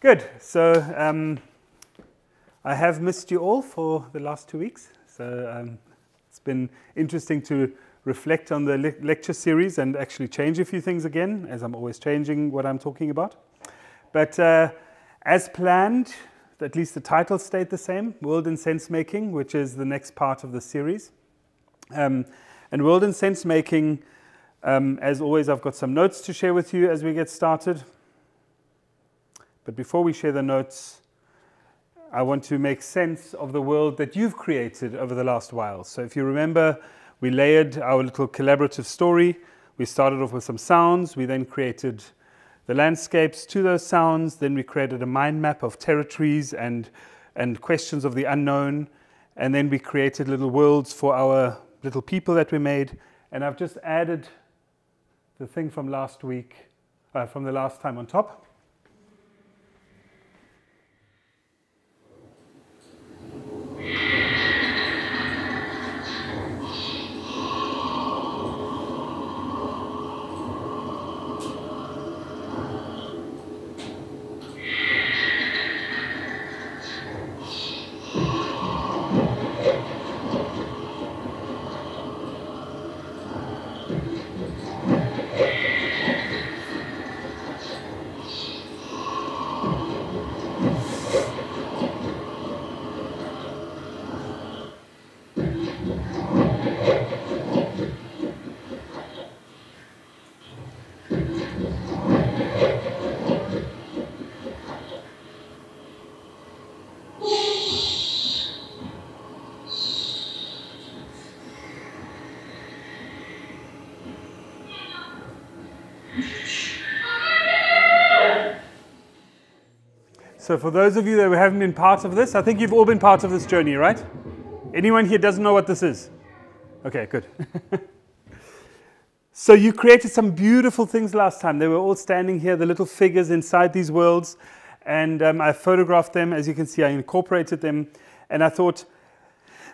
Good. So um, I have missed you all for the last two weeks. So um, it's been interesting to reflect on the le- lecture series and actually change a few things again, as I'm always changing what I'm talking about. But uh, as planned, at least the title stayed the same World and Sense Making, which is the next part of the series. Um, and World and Sense Making, um, as always, I've got some notes to share with you as we get started. But before we share the notes, I want to make sense of the world that you've created over the last while. So if you remember, we layered our little collaborative story. We started off with some sounds. We then created the landscapes to those sounds. Then we created a mind map of territories and, and questions of the unknown. And then we created little worlds for our little people that we made. And I've just added the thing from last week, uh, from the last time on top. So, for those of you that haven't been part of this, I think you've all been part of this journey, right? Anyone here doesn't know what this is? Okay, good. so, you created some beautiful things last time. They were all standing here, the little figures inside these worlds, and um, I photographed them. As you can see, I incorporated them, and I thought,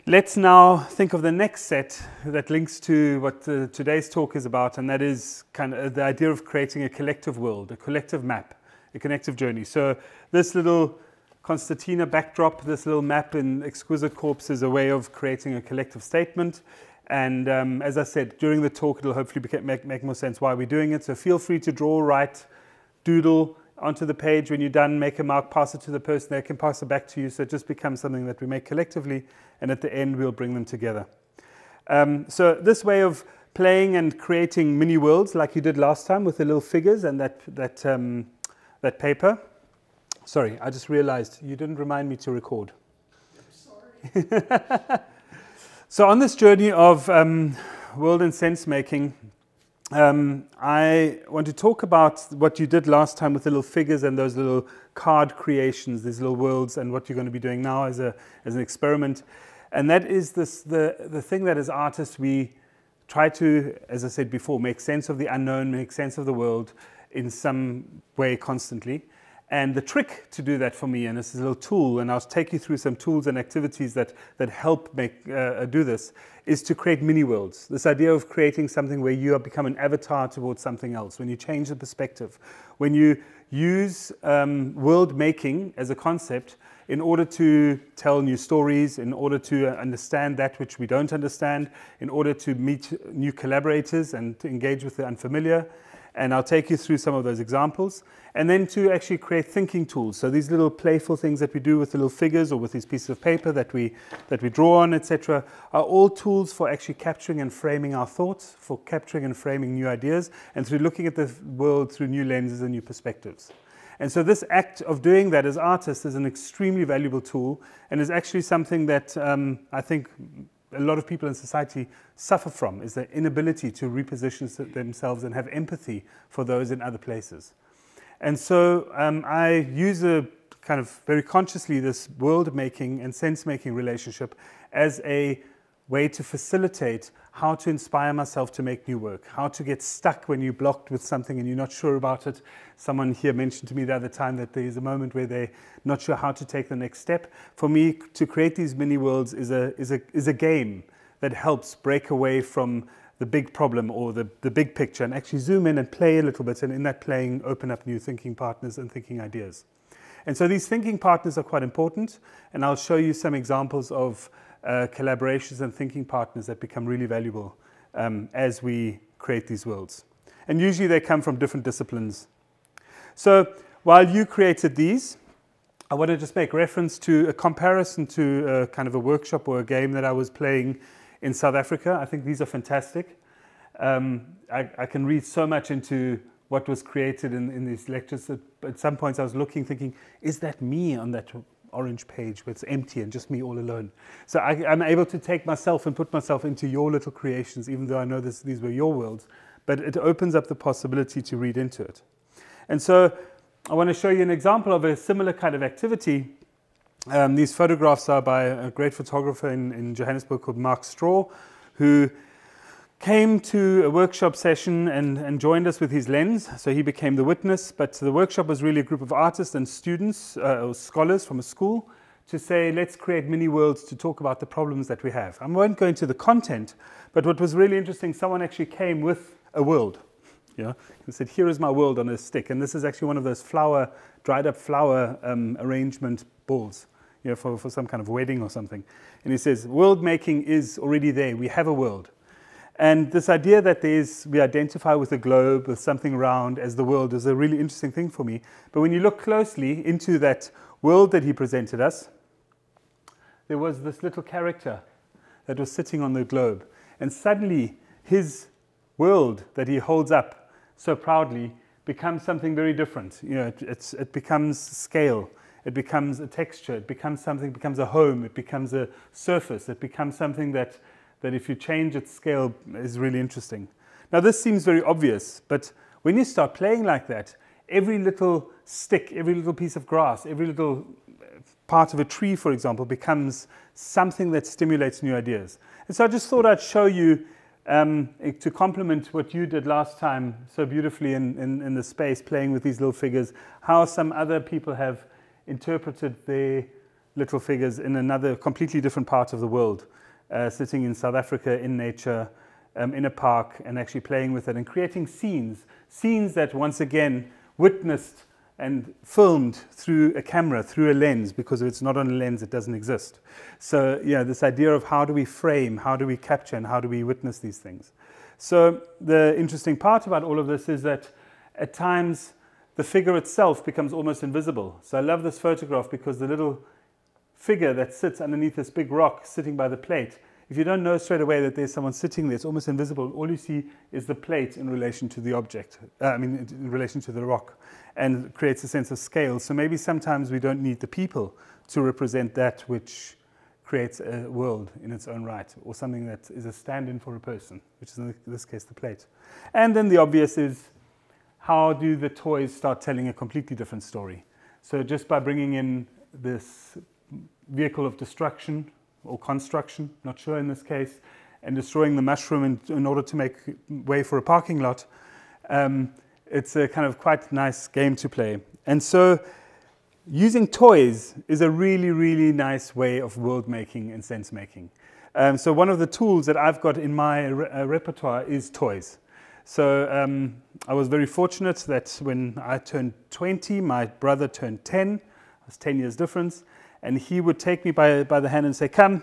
let's now think of the next set that links to what uh, today's talk is about, and that is kind of the idea of creating a collective world, a collective map a connective journey. So this little concertina backdrop, this little map in Exquisite Corpse is a way of creating a collective statement. And um, as I said, during the talk, it'll hopefully make, make more sense why we're doing it. So feel free to draw, write, doodle onto the page. When you're done, make a mark, pass it to the person. They can pass it back to you. So it just becomes something that we make collectively. And at the end, we'll bring them together. Um, so this way of playing and creating mini worlds like you did last time with the little figures and that, that um, that paper. Sorry, I just realized you didn't remind me to record. Sorry. so, on this journey of um, world and sense making, um, I want to talk about what you did last time with the little figures and those little card creations, these little worlds, and what you're going to be doing now as, a, as an experiment. And that is this, the, the thing that as artists we try to, as I said before, make sense of the unknown, make sense of the world, in some way constantly. And the trick to do that for me, and this is a little tool, and I'll take you through some tools and activities that, that help make, uh, do this, is to create mini worlds. This idea of creating something where you become an avatar towards something else, when you change the perspective, when you use um, world making as a concept in order to tell new stories, in order to understand that which we don't understand, in order to meet new collaborators and to engage with the unfamiliar, and I'll take you through some of those examples. And then to actually create thinking tools. So these little playful things that we do with the little figures or with these pieces of paper that we, that we draw on, etc., are all tools for actually capturing and framing our thoughts, for capturing and framing new ideas, and through looking at the world through new lenses and new perspectives. And so this act of doing that as artists is an extremely valuable tool and is actually something that um, I think a lot of people in society suffer from is the inability to reposition themselves and have empathy for those in other places. And so um, I use a kind of very consciously this world making and sense making relationship as a way to facilitate how to inspire myself to make new work, how to get stuck when you're blocked with something and you're not sure about it. Someone here mentioned to me the other time that there is a moment where they're not sure how to take the next step. For me, to create these mini worlds is a, is a, is a game that helps break away from the big problem or the, the big picture and actually zoom in and play a little bit and in that playing open up new thinking partners and thinking ideas. And so these thinking partners are quite important, and I'll show you some examples of uh, collaborations and thinking partners that become really valuable um, as we create these worlds. And usually they come from different disciplines. So while you created these, I want to just make reference to a comparison to a kind of a workshop or a game that I was playing in South Africa. I think these are fantastic. Um, I, I, can read so much into what was created in, in these lectures. At some points I was looking, thinking, is that me on that orange page where it's empty and just me all alone? So I, am able to take myself and put myself into your little creations, even though I know this, these were your worlds. But it opens up the possibility to read into it. And so I want to show you an example of a similar kind of activity. Um, these photographs are by a great photographer in, in Johannesburg called Mark Straw, who came to a workshop session and, and, joined us with his lens. So he became the witness. But the workshop was really a group of artists and students uh, or scholars from a school to say, let's create mini worlds to talk about the problems that we have. I won't go into the content, but what was really interesting, someone actually came with a world. Yeah, and said, here is my world on a stick. And this is actually one of those flower, dried up flower um, arrangement balls. You know, for, for some kind of wedding or something. And he says, world making is already there. We have a world. And this idea that there's, we identify with a globe, with something round as the world is a really interesting thing for me. But when you look closely into that world that he presented us, there was this little character that was sitting on the globe. And suddenly his world that he holds up so proudly becomes something very different. You know, it, it becomes scale, it becomes a texture, it becomes something, becomes a home, it becomes a surface, it becomes something that that if you change its scale is really interesting. Now this seems very obvious, but when you start playing like that, every little stick, every little piece of grass, every little uh, part of a tree, for example, becomes something that stimulates new ideas. And so I just thought I'd show you um, to complement what you did last time so beautifully in, in, in, the space, playing with these little figures, how some other people have interpreted their little figures in another completely different part of the world uh, sitting in South Africa in nature, um, in a park, and actually playing with it and creating scenes, scenes that once again witnessed and filmed through a camera, through a lens, because if it's not on a lens, it doesn't exist. So, yeah, this idea of how do we frame, how do we capture, and how do we witness these things. So, the interesting part about all of this is that at times the figure itself becomes almost invisible. So, I love this photograph because the little figure that sits underneath this big rock sitting by the plate, if you don't know straight away that there's someone sitting there, it's almost invisible. All you see is the plate in relation to the object, uh, I mean, in relation to the rock, and creates a sense of scale. So maybe sometimes we don't need the people to represent that which creates a world in its own right, or something that is a stand in for a person, which is in this case the plate. And then the obvious is how do the toys start telling a completely different story? So just by bringing in this vehicle of destruction or construction, not sure in this case, and destroying the mushroom in, in order to make way for a parking lot. Um, it's a kind of quite nice game to play. And so using toys is a really, really nice way of world making and sense making. Um, so one of the tools that I've got in my re uh, repertoire is toys. So um, I was very fortunate that when I turned 20, my brother turned 10. That's 10 years difference and he would take me by, by the hand and say, Come,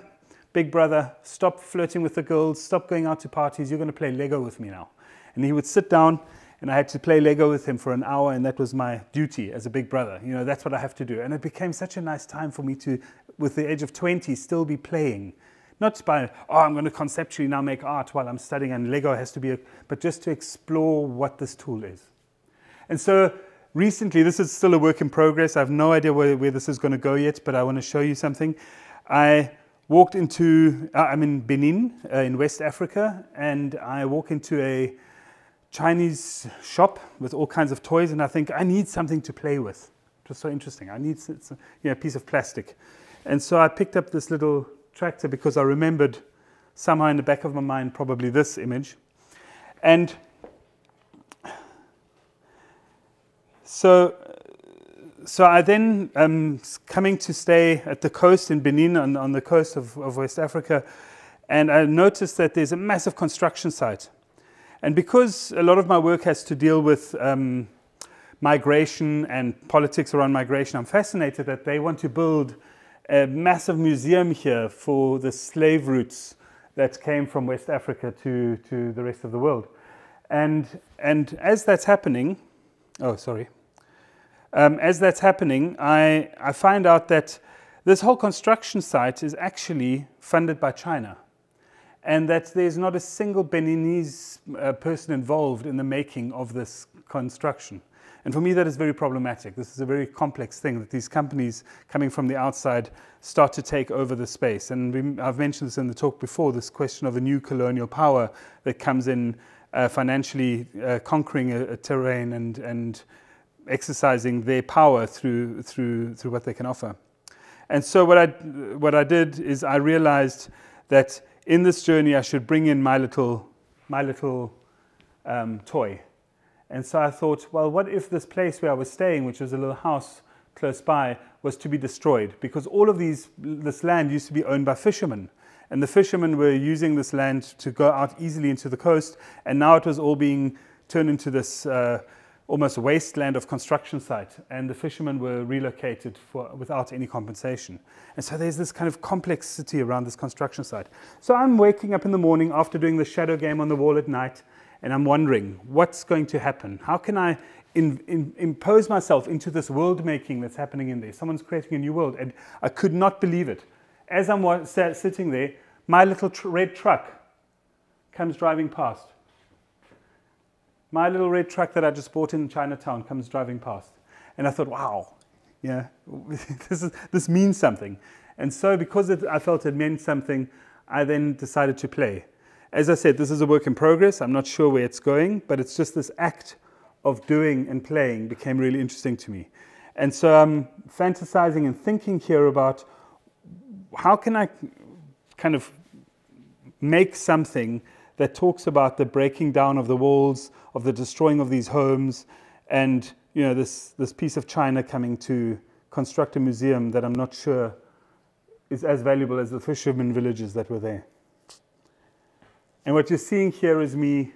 big brother, stop flirting with the girls, stop going out to parties, you're going to play Lego with me now. And he would sit down, and I had to play Lego with him for an hour, and that was my duty as a big brother. You know, that's what I have to do. And it became such a nice time for me to, with the age of 20, still be playing. Not by, oh, I'm going to conceptually now make art while I'm studying, and Lego has to be, a, but just to explore what this tool is. And so recently, this is still a work in progress. I have no idea where, where this is going to go yet, but I want to show you something. I walked into, uh, I'm in Benin uh, in West Africa, and I walk into a Chinese shop with all kinds of toys, and I think I need something to play with. It was so interesting. I need you know, a piece of plastic. And so I picked up this little tractor because I remembered somehow in the back of my mind probably this image. And So, so I then um, coming to stay at the coast in Benin on, on the coast of, of, West Africa, and I noticed that there's a massive construction site. And because a lot of my work has to deal with um, migration and politics around migration, I'm fascinated that they want to build a massive museum here for the slave routes that came from West Africa to, to the rest of the world. And, and as that's happening, oh, sorry. Um, as that's happening, I, I find out that this whole construction site is actually funded by China and that there's not a single Beninese uh, person involved in the making of this construction. And for me, that is very problematic. This is a very complex thing that these companies coming from the outside start to take over the space. And we, I've mentioned this in the talk before this question of a new colonial power that comes in uh, financially uh, conquering a, a, terrain and, and exercising their power through, through, through what they can offer. And so, what I, what I did is I realized that in this journey, I should bring in my little, my little um, toy. And so I thought, well, what if this place where I was staying, which was a little house close by, was to be destroyed? Because all of these, this land used to be owned by fishermen. And the fishermen were using this land to go out easily into the coast. And now it was all being turned into this uh, almost wasteland of construction site, and the fishermen were relocated for, without any compensation. And so there's this kind of complexity around this construction site. So I'm waking up in the morning after doing the shadow game on the wall at night, and I'm wondering what's going to happen? How can I in, in, impose myself into this world making that's happening in there? Someone's creating a new world, and I could not believe it. As I'm sitting there, my little red truck comes driving past my little red truck that I just bought in Chinatown comes driving past. And I thought, wow, yeah, this, is, this means something. And so, because it, I felt it meant something, I then decided to play. As I said, this is a work in progress. I'm not sure where it's going, but it's just this act of doing and playing became really interesting to me. And so I'm fantasizing and thinking here about how can I kind of make something that talks about the breaking down of the walls, of the destroying of these homes, and you know this this piece of china coming to construct a museum that I'm not sure is as valuable as the fishermen villages that were there. And what you're seeing here is me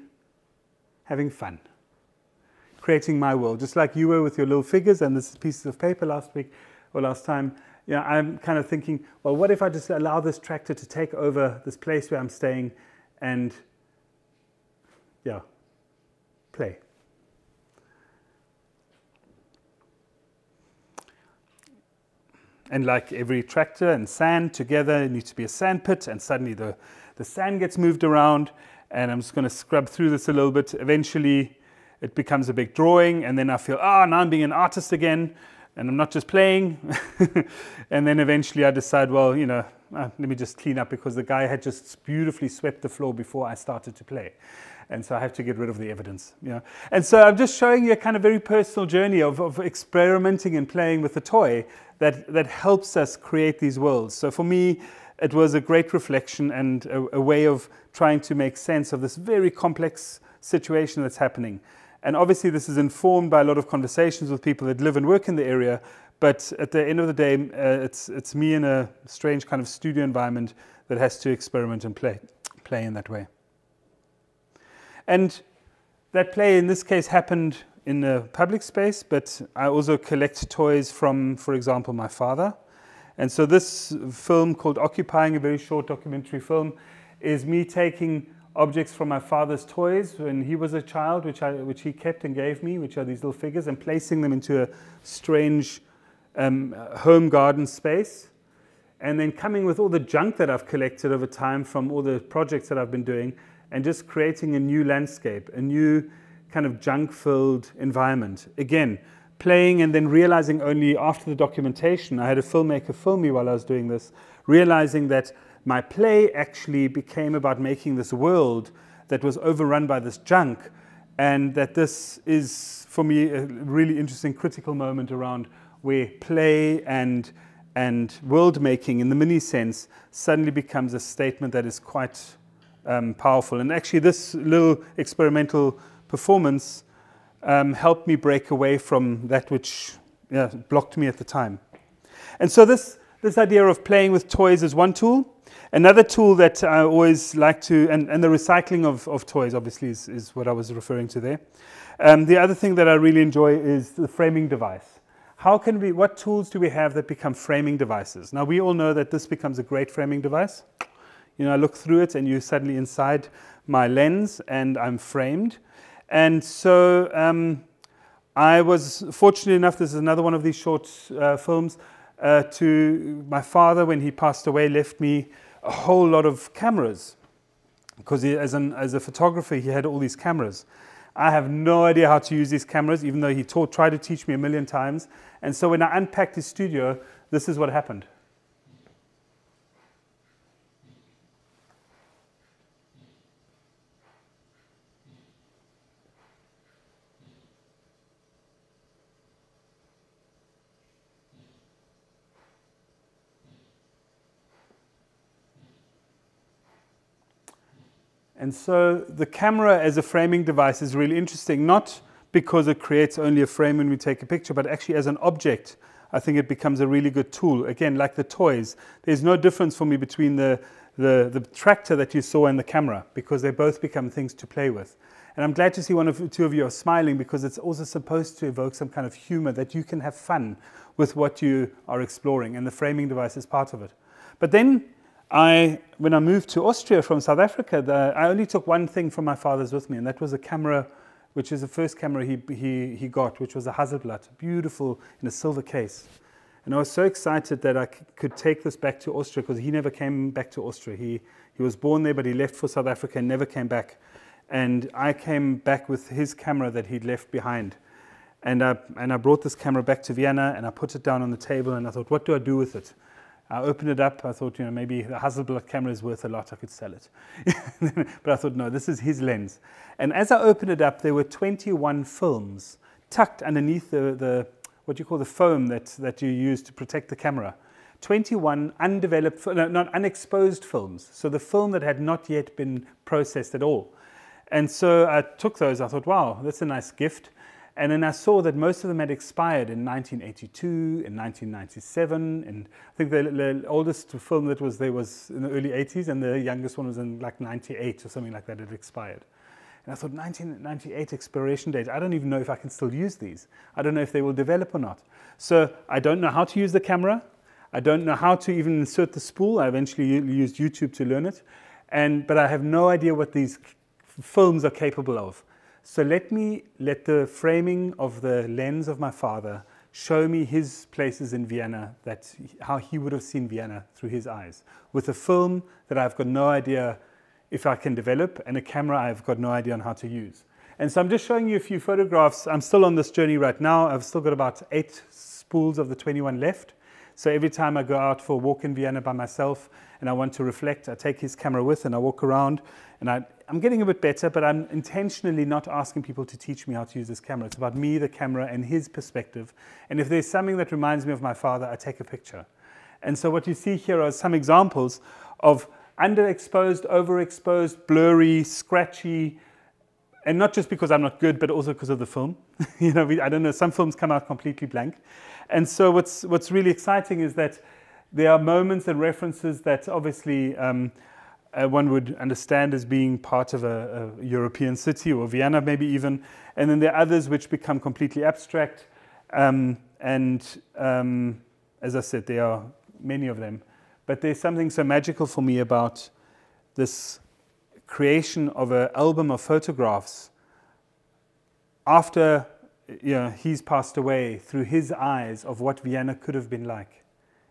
having fun, creating my world, just like you were with your little figures and this pieces of paper last week or last time. Yeah, I'm kind of thinking, well, what if I just allow this tractor to take over this place where I'm staying and yeah, play. And like every tractor and sand together, it needs to be a sand pit, and suddenly the, the sand gets moved around. And I'm just going to scrub through this a little bit. Eventually, it becomes a big drawing, and then I feel, ah, oh, now I'm being an artist again, and I'm not just playing. and then eventually, I decide, well, you know, uh, let me just clean up because the guy had just beautifully swept the floor before I started to play and so I have to get rid of the evidence. Yeah. And so I'm just showing you a kind of very personal journey of, of experimenting and playing with the toy that, that helps us create these worlds. So for me, it was a great reflection and a, a way of trying to make sense of this very complex situation that's happening. And obviously, this is informed by a lot of conversations with people that live and work in the area. But at the end of the day, uh, it's, it's me in a strange kind of studio environment that has to experiment and play, play in that way. And that play in this case happened in a public space, but I also collect toys from, for example, my father. And so this film called Occupying, a very short documentary film, is me taking objects from my father's toys when he was a child, which, I, which he kept and gave me, which are these little figures, and placing them into a strange um, home garden space. And then coming with all the junk that I've collected over time from all the projects that I've been doing and just creating a new landscape, a new kind of junk filled environment. Again, playing and then realizing only after the documentation, I had a filmmaker film me while I was doing this, realizing that my play actually became about making this world that was overrun by this junk, and that this is, for me, a really interesting critical moment around where play and and world making in the mini sense suddenly becomes a statement that is quite um, powerful. And actually, this little experimental performance um, helped me break away from that which blocked me at the time. And so, this, this idea of playing with toys is one tool. Another tool that I always like to, and, and the recycling of, of toys obviously is, is what I was referring to there. Um, the other thing that I really enjoy is the framing device. How can we, what tools do we have that become framing devices? Now we all know that this becomes a great framing device. You know, I look through it and you're suddenly inside my lens and I'm framed. And so um, I was fortunate enough, this is another one of these short uh, films, uh, to my father, when he passed away, left me a whole lot of cameras. Because as, an, as a photographer, he had all these cameras. I have no idea how to use these cameras, even though he taught, tried to teach me a million times. And so when I unpacked his studio, this is what happened. And so the camera as a framing device is really interesting, not because it creates only a frame when we take a picture, but actually as an object, I think it becomes a really good tool. Again, like the toys, there's no difference for me between the, the, the tractor that you saw and the camera because they both become things to play with. And I'm glad to see one of two of you are smiling because it's also supposed to evoke some kind of humor that you can have fun with what you are exploring, and the framing device is part of it. But then I, when I moved to Austria from South Africa, the, I only took one thing from my father's with me, and that was a camera, which is the first camera he, he, he got, which was a Hasselblad, beautiful in a silver case. And I was so excited that I could take this back to Austria because he never came back to Austria. He, he was born there, but he left for South Africa and never came back. And I came back with his camera that he'd left behind. And I, and I brought this camera back to Vienna and I put it down on the table and I thought, what do I do with it? I opened it up. I thought, you know, maybe the Hasselblad camera is worth a lot. I could sell it. but I thought, no, this is his lens. And as I opened it up, there were 21 films tucked underneath the, the what you call the foam that, that you use to protect the camera. 21 undeveloped, no, not unexposed films. So the film that had not yet been processed at all. And so I took those. I thought, wow, that's a nice gift. And then I saw that most of them had expired in 1982, in 1997, and I think the, the, oldest film that was there was in the early 80s, and the youngest one was in like 98 or something like that. It expired. And I thought, 1998 expiration date, I don't even know if I can still use these. I don't know if they will develop or not. So I don't know how to use the camera. I don't know how to even insert the spool. I eventually used YouTube to learn it. And, but I have no idea what these films are capable of. So let me let the framing of the lens of my father show me his places in Vienna, that how he would have seen Vienna through his eyes, with a film that I've got no idea if I can develop, and a camera I've got no idea on how to use. And so I'm just showing you a few photographs. I'm still on this journey right now. I've still got about eight spools of the 21 left. So every time I go out for a walk in Vienna by myself and I want to reflect, I take his camera with and I walk around and I, I'm getting a bit better, but I'm intentionally not asking people to teach me how to use this camera. It's about me, the camera, and his perspective. And if there's something that reminds me of my father, I take a picture. And so what you see here are some examples of underexposed, overexposed, blurry, scratchy, and not just because I'm not good, but also because of the film. you know, we, I don't know, some films come out completely blank. And so what's, what's really exciting is that there are moments and references that obviously um, uh, one would understand as being part of a, a, European city or Vienna, maybe even. And then there are others which become completely abstract. Um, and um, as I said, there are many of them. But there's something so magical for me about this creation of an album of photographs after you know, he's passed away through his eyes of what Vienna could have been like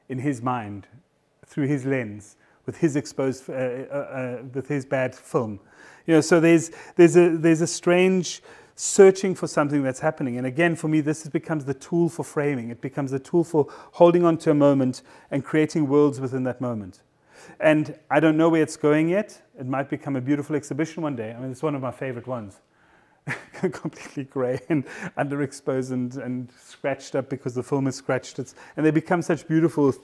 in his mind, through his lens with his exposed, uh, uh, uh, with his bad film. You know, so there's, there's, a, there's a strange searching for something that's happening. And again, for me, this becomes the tool for framing. It becomes the tool for holding on to a moment and creating worlds within that moment. And I don't know where it's going yet. It might become a beautiful exhibition one day. I mean, it's one of my favorite ones. completely grey and underexposed and, and scratched up because the film is scratched. And they become such beautiful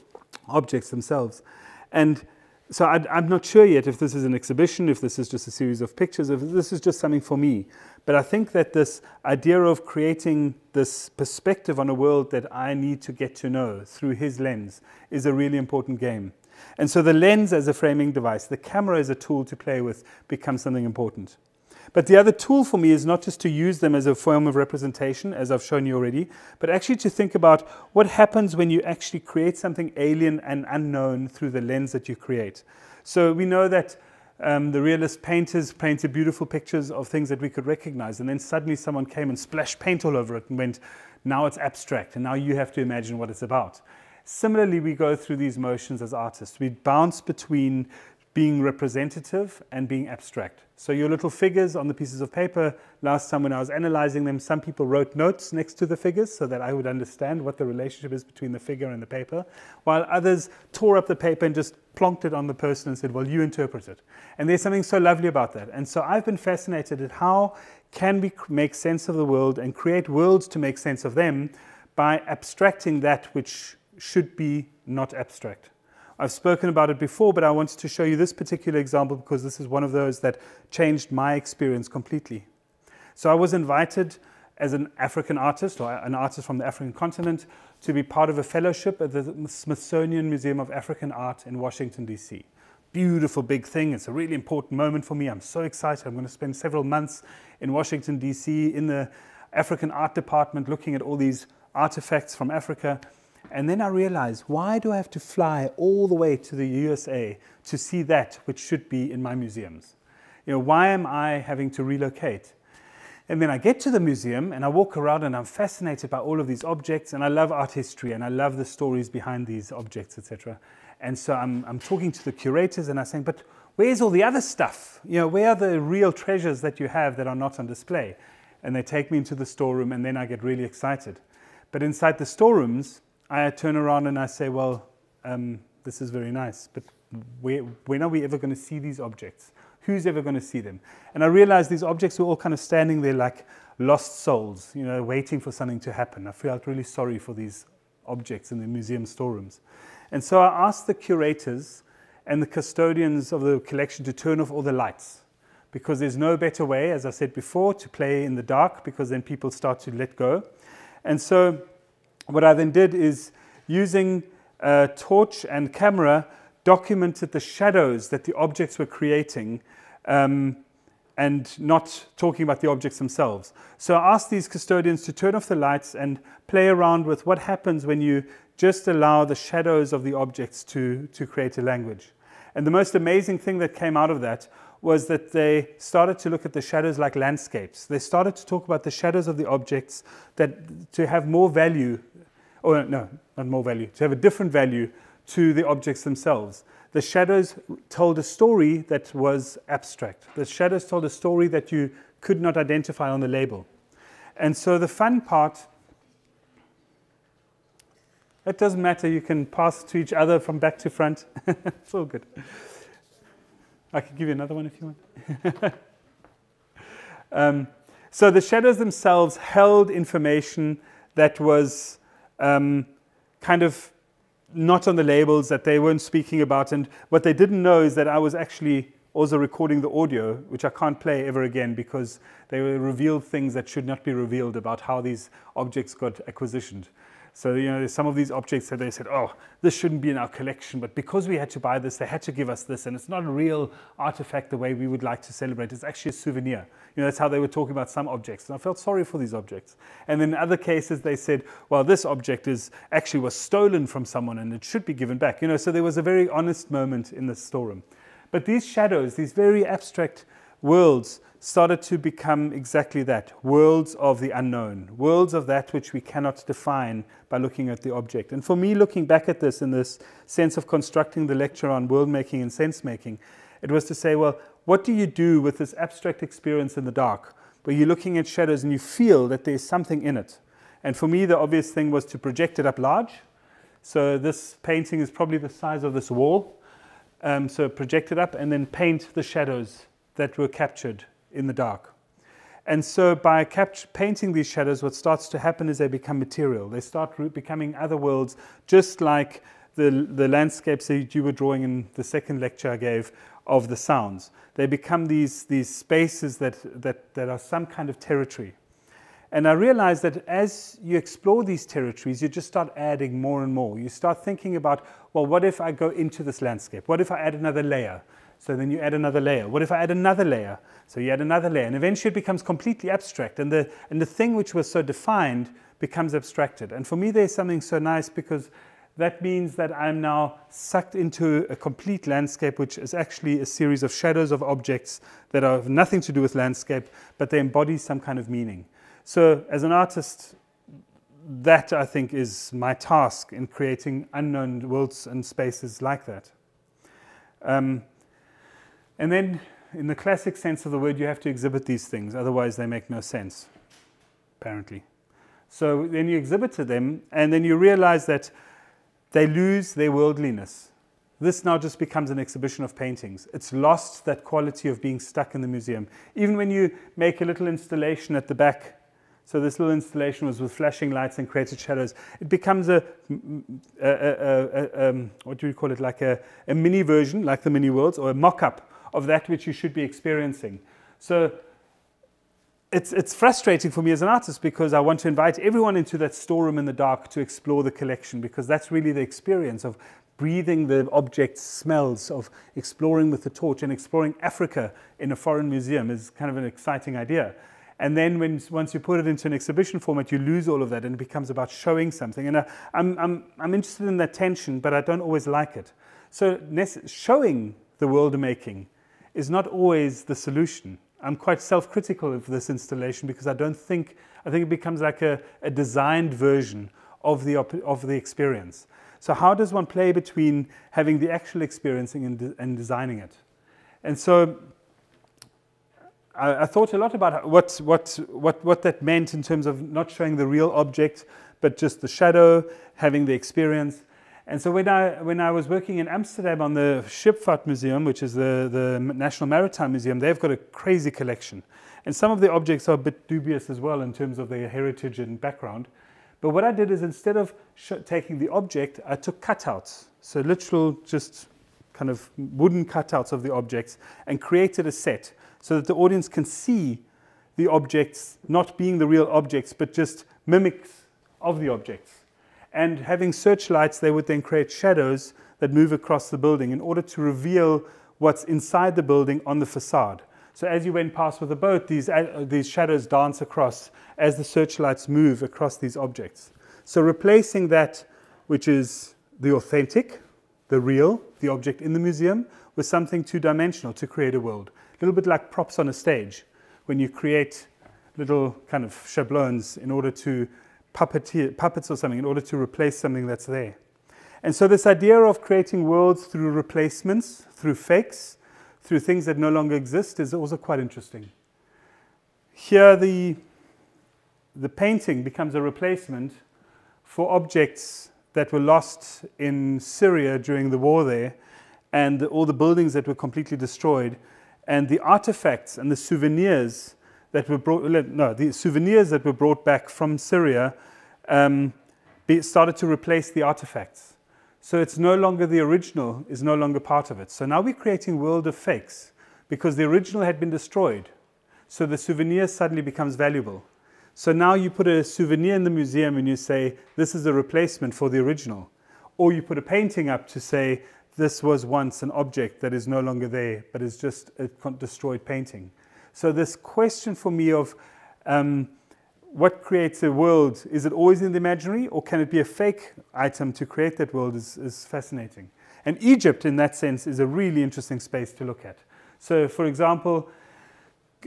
objects themselves. And so I, am not sure yet if this is an exhibition, if this is just a series of pictures, if this is just something for me. But I think that this idea of creating this perspective on a world that I need to get to know through his lens is a really important game. And so the lens as a framing device, the camera as a tool to play with, becomes something important. But the other tool for me is not just to use them as a form of representation, as I've shown you already, but actually to think about what happens when you actually create something alien and unknown through the lens that you create. So we know that um, the realist painters painted beautiful pictures of things that we could recognize, and then suddenly someone came and splashed paint all over it and went, now it's abstract, and now you have to imagine what it's about. Similarly, we go through these motions as artists. We bounce between being representative and being abstract. So your little figures on the pieces of paper, last time when I was analyzing them, some people wrote notes next to the figures so that I would understand what the relationship is between the figure and the paper, while others tore up the paper and just plonked it on the person and said, well, you interpret it. And there's something so lovely about that. And so I've been fascinated at how can we make sense of the world and create worlds to make sense of them by abstracting that which should be not abstract. I've spoken about it before, but I wanted to show you this particular example because this is one of those that changed my experience completely. So I was invited as an African artist or an artist from the African continent to be part of a fellowship at the Smithsonian Museum of African Art in Washington, D.C. Beautiful big thing. It's a really important moment for me. I'm so excited. I'm going to spend several months in Washington, D.C. in the African art department looking at all these artifacts from Africa. And then I realized, why do I have to fly all the way to the USA to see that which should be in my museums? You know, why am I having to relocate? And then I get to the museum and I walk around and I'm fascinated by all of these objects and I love art history and I love the stories behind these objects, etc. And so I'm, I'm talking to the curators and I'm saying, but where's all the other stuff? You know, where are the real treasures that you have that are not on display? And they take me into the storeroom and then I get really excited. But inside the storerooms, I turn around and I say, well, um, this is very nice, but where, when are we ever going to see these objects? Who's ever going to see them? And I realized these objects were all kind of standing there like lost souls, you know, waiting for something to happen. I felt really sorry for these objects in the museum storerooms. And so I asked the curators and the custodians of the collection to turn off all the lights because there's no better way, as I said before, to play in the dark because then people start to let go. And so what I then did is using a torch and camera documented the shadows that the objects were creating um, and not talking about the objects themselves. So I asked these custodians to turn off the lights and play around with what happens when you just allow the shadows of the objects to, to create a language. And the most amazing thing that came out of that was that they started to look at the shadows like landscapes. They started to talk about the shadows of the objects that to have more value or no, not more value, to have a different value to the objects themselves. The shadows told a story that was abstract. The shadows told a story that you could not identify on the label. And so the fun part, it doesn't matter, you can pass to each other from back to front. it's all good. I can give you another one if you want. um, so the shadows themselves held information that was um, kind of not on the labels that they weren't speaking about. And what they didn't know is that I was actually also recording the audio, which I can't play ever again because they revealed things that should not be revealed about how these objects got acquisitioned. So, you know, there's some of these objects that they said, oh, this shouldn't be in our collection, but because we had to buy this, they had to give us this, and it's not a real artifact the way we would like to celebrate. It's actually a souvenir. You know, that's how they were talking about some objects, and I felt sorry for these objects. And then in other cases, they said, well, this object is actually was stolen from someone, and it should be given back. You know, so there was a very honest moment in the storeroom. But these shadows, these very abstract worlds, started to become exactly that worlds of the unknown, worlds of that which we cannot define by looking at the object. And for me, looking back at this in this sense of constructing the lecture on world making and sense making, it was to say, well, what do you do with this abstract experience in the dark, where you're looking at shadows and you feel that there's something in it? And for me, the obvious thing was to project it up large. So this painting is probably the size of this wall. Um, so project it up and then paint the shadows that were captured in the dark. And so by painting these shadows, what starts to happen is they become material. They start becoming other worlds, just like the, the landscapes that you were drawing in the second lecture I gave of the sounds. They become these, these spaces that, that, that are some kind of territory. And I realized that as you explore these territories, you just start adding more and more. You start thinking about, well, what if I go into this landscape? What if I add another layer? So then you add another layer. What if I add another layer? So you add another layer. And eventually it becomes completely abstract. And the, and the thing which was so defined becomes abstracted. And for me, there's something so nice because that means that I'm now sucked into a complete landscape, which is actually a series of shadows of objects that have nothing to do with landscape, but they embody some kind of meaning. So, as an artist, that I think is my task in creating unknown worlds and spaces like that. Um, and then, in the classic sense of the word, you have to exhibit these things, otherwise, they make no sense, apparently. So, then you exhibited them, and then you realize that they lose their worldliness. This now just becomes an exhibition of paintings. It's lost that quality of being stuck in the museum. Even when you make a little installation at the back so this little installation was with flashing lights and created shadows. It becomes a, a, a, a um, what do you call it, like a, mini version, like the mini worlds, or a mock-up of that which you should be experiencing. So it's, it's frustrating for me as an artist because I want to invite everyone into that storeroom in the dark to explore the collection because that's really the experience of breathing the object smells, of exploring with the torch and exploring Africa in a foreign museum is kind of an exciting idea. And then when, once you put it into an exhibition format, you lose all of that and it becomes about showing something. And I, uh, I'm, I'm, I'm interested in that tension, but I don't always like it. So showing the world making is not always the solution. I'm quite self-critical of this installation because I don't think, I think it becomes like a, a designed version of the, of the experience. So how does one play between having the actual experiencing and, de and designing it? And so I, I, thought a lot about what, what, what, what that meant in terms of not showing the real object, but just the shadow, having the experience. And so when I, when I was working in Amsterdam on the Scheepvaart Museum, which is the, the National Maritime Museum, they've got a crazy collection. And some of the objects are a bit dubious as well in terms of their heritage and background. But what I did is instead of taking the object, I took cutouts. So literal, just kind of wooden cutouts of the objects and created a set so that the audience can see the objects not being the real objects, but just mimics of the objects. And having searchlights, they would then create shadows that move across the building in order to reveal what's inside the building on the facade. So as you went past with a boat, these, uh, these shadows dance across as the searchlights move across these objects. So replacing that, which is the authentic, the real, the object in the museum, with something two-dimensional to create a world A little bit like props on a stage when you create little kind of shablons in order to puppeteer, puppets or something in order to replace something that's there. And so this idea of creating worlds through replacements, through fakes, through things that no longer exist is also quite interesting. Here the, the painting becomes a replacement for objects that were lost in Syria during the war there and all the buildings that were completely destroyed and the artifacts and the souvenirs that were brought, no, the souvenirs that were brought back from Syria um, started to replace the artifacts. So it's no longer the original, is no longer part of it. So now we're creating world of fakes because the original had been destroyed. So the souvenir suddenly becomes valuable. So now you put a souvenir in the museum and you say, this is a replacement for the original. Or you put a painting up to say, this was once an object that is no longer there, but is just a destroyed painting. So this question for me of um, what creates a world, is it always in the imaginary or can it be a fake item to create that world is, is fascinating. And Egypt in that sense is a really interesting space to look at. So for example,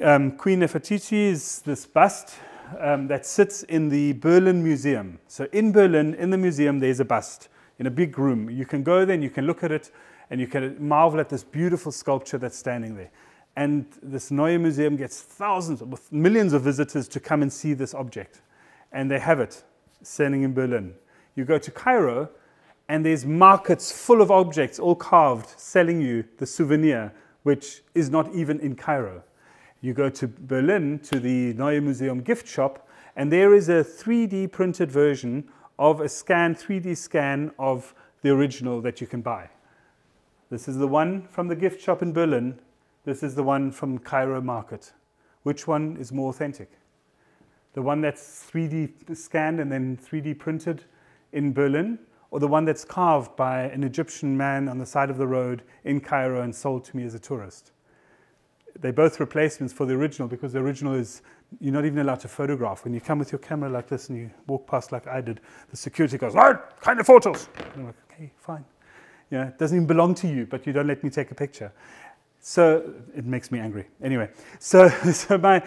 um, Queen Nefertiti is this bust um, that sits in the Berlin Museum. So in Berlin, in the museum, there's a bust in a big room. You can go there and you can look at it and you can marvel at this beautiful sculpture that's standing there. And this Neue Museum gets thousands, with millions of visitors to come and see this object. And they have it standing in Berlin. You go to Cairo and there's markets full of objects, all carved, selling you the souvenir, which is not even in Cairo. You go to Berlin to the Neue Museum gift shop, and there is a 3D printed version of a scan, 3D scan of the original that you can buy. This is the one from the gift shop in Berlin. This is the one from Cairo Market. Which one is more authentic? the one that's 3D scanned and then 3D printed in Berlin, or the one that's carved by an Egyptian man on the side of the road in Cairo and sold to me as a tourist. They're both replacements for the original because the original is you're not even allowed to photograph. When you come with your camera like this and you walk past like I did, the security goes, "Right, kind of photos." And I'm like, "Okay, fine." Yeah, it doesn't even belong to you, but you don't let me take a picture. So it makes me angry. Anyway, so so my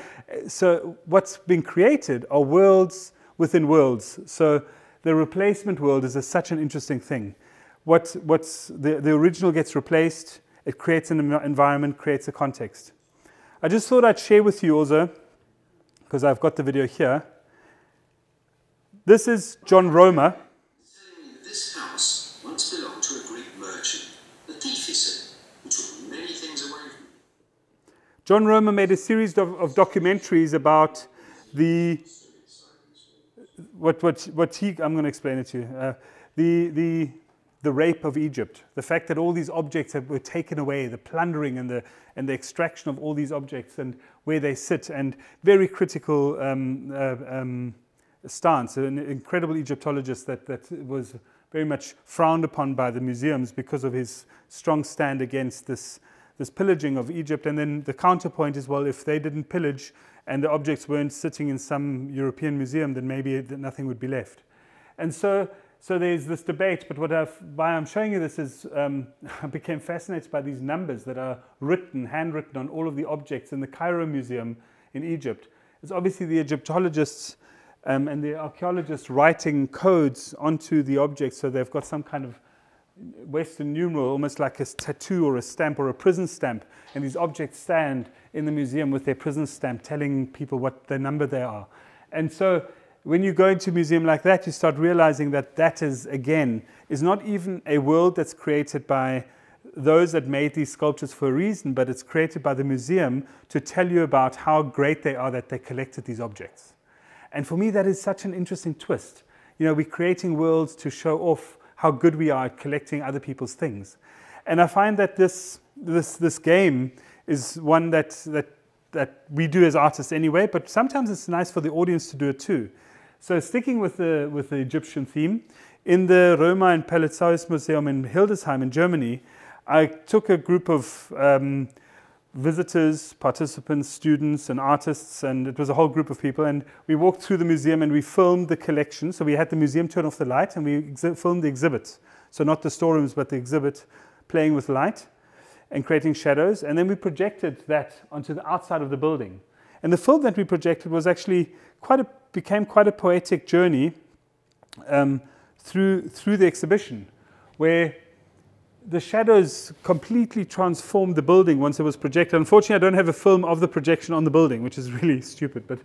so what's been created are worlds within worlds. So the replacement world is a, such an interesting thing. What what's the, the original gets replaced, it creates an environment, creates a context. I just thought I'd share with you also, because I've got the video here. This is John Romer. This house once belonged to a Greek merchant. The thief, he said, who took many things away from me. John Romer made a series of, of documentaries about the what what what he I'm going to explain it to you. Uh, the the the rape of Egypt, the fact that all these objects have, were taken away, the plundering and the and the extraction of all these objects and where they sit, and very critical um, uh, um, stance. An incredible Egyptologist that that was very much frowned upon by the museums because of his strong stand against this this pillaging of Egypt. And then the counterpoint is, well, if they didn't pillage and the objects weren't sitting in some European museum, then maybe nothing would be left. And so, so there's this debate, but what I've, why I'm showing you this is um, I became fascinated by these numbers that are written, handwritten on all of the objects in the Cairo Museum in Egypt. It's obviously the Egyptologists um, and the archaeologists writing codes onto the objects so they've got some kind of Western numeral, almost like a tattoo or a stamp or a prison stamp. And these objects stand in the museum with their prison stamp telling people what the number they are. And so when you go into a museum like that, you start realizing that that is, again, is not even a world that's created by those that made these sculptures for a reason, but it's created by the museum to tell you about how great they are that they collected these objects. And for me, that is such an interesting twist. You know, we're creating worlds to show off how good we are at collecting other people's things. And I find that this, this, this game is one that, that, that we do as artists anyway, but sometimes it's nice for the audience to do it too. So sticking with the, with the Egyptian theme, in the Roemer and Pelizaeus Museum in Hildesheim in Germany, I took a group of um, visitors, participants, students, and artists, and it was a whole group of people. And we walked through the museum and we filmed the collection. So we had the museum turn off the light and we filmed the exhibit. So not the storerooms, but the exhibit playing with light and creating shadows. And then we projected that onto the outside of the building. And the film that we projected was actually quite a, became quite a poetic journey um, through, through the exhibition, where the shadows completely transformed the building once it was projected. Unfortunately, I don't have a film of the projection on the building, which is really stupid. But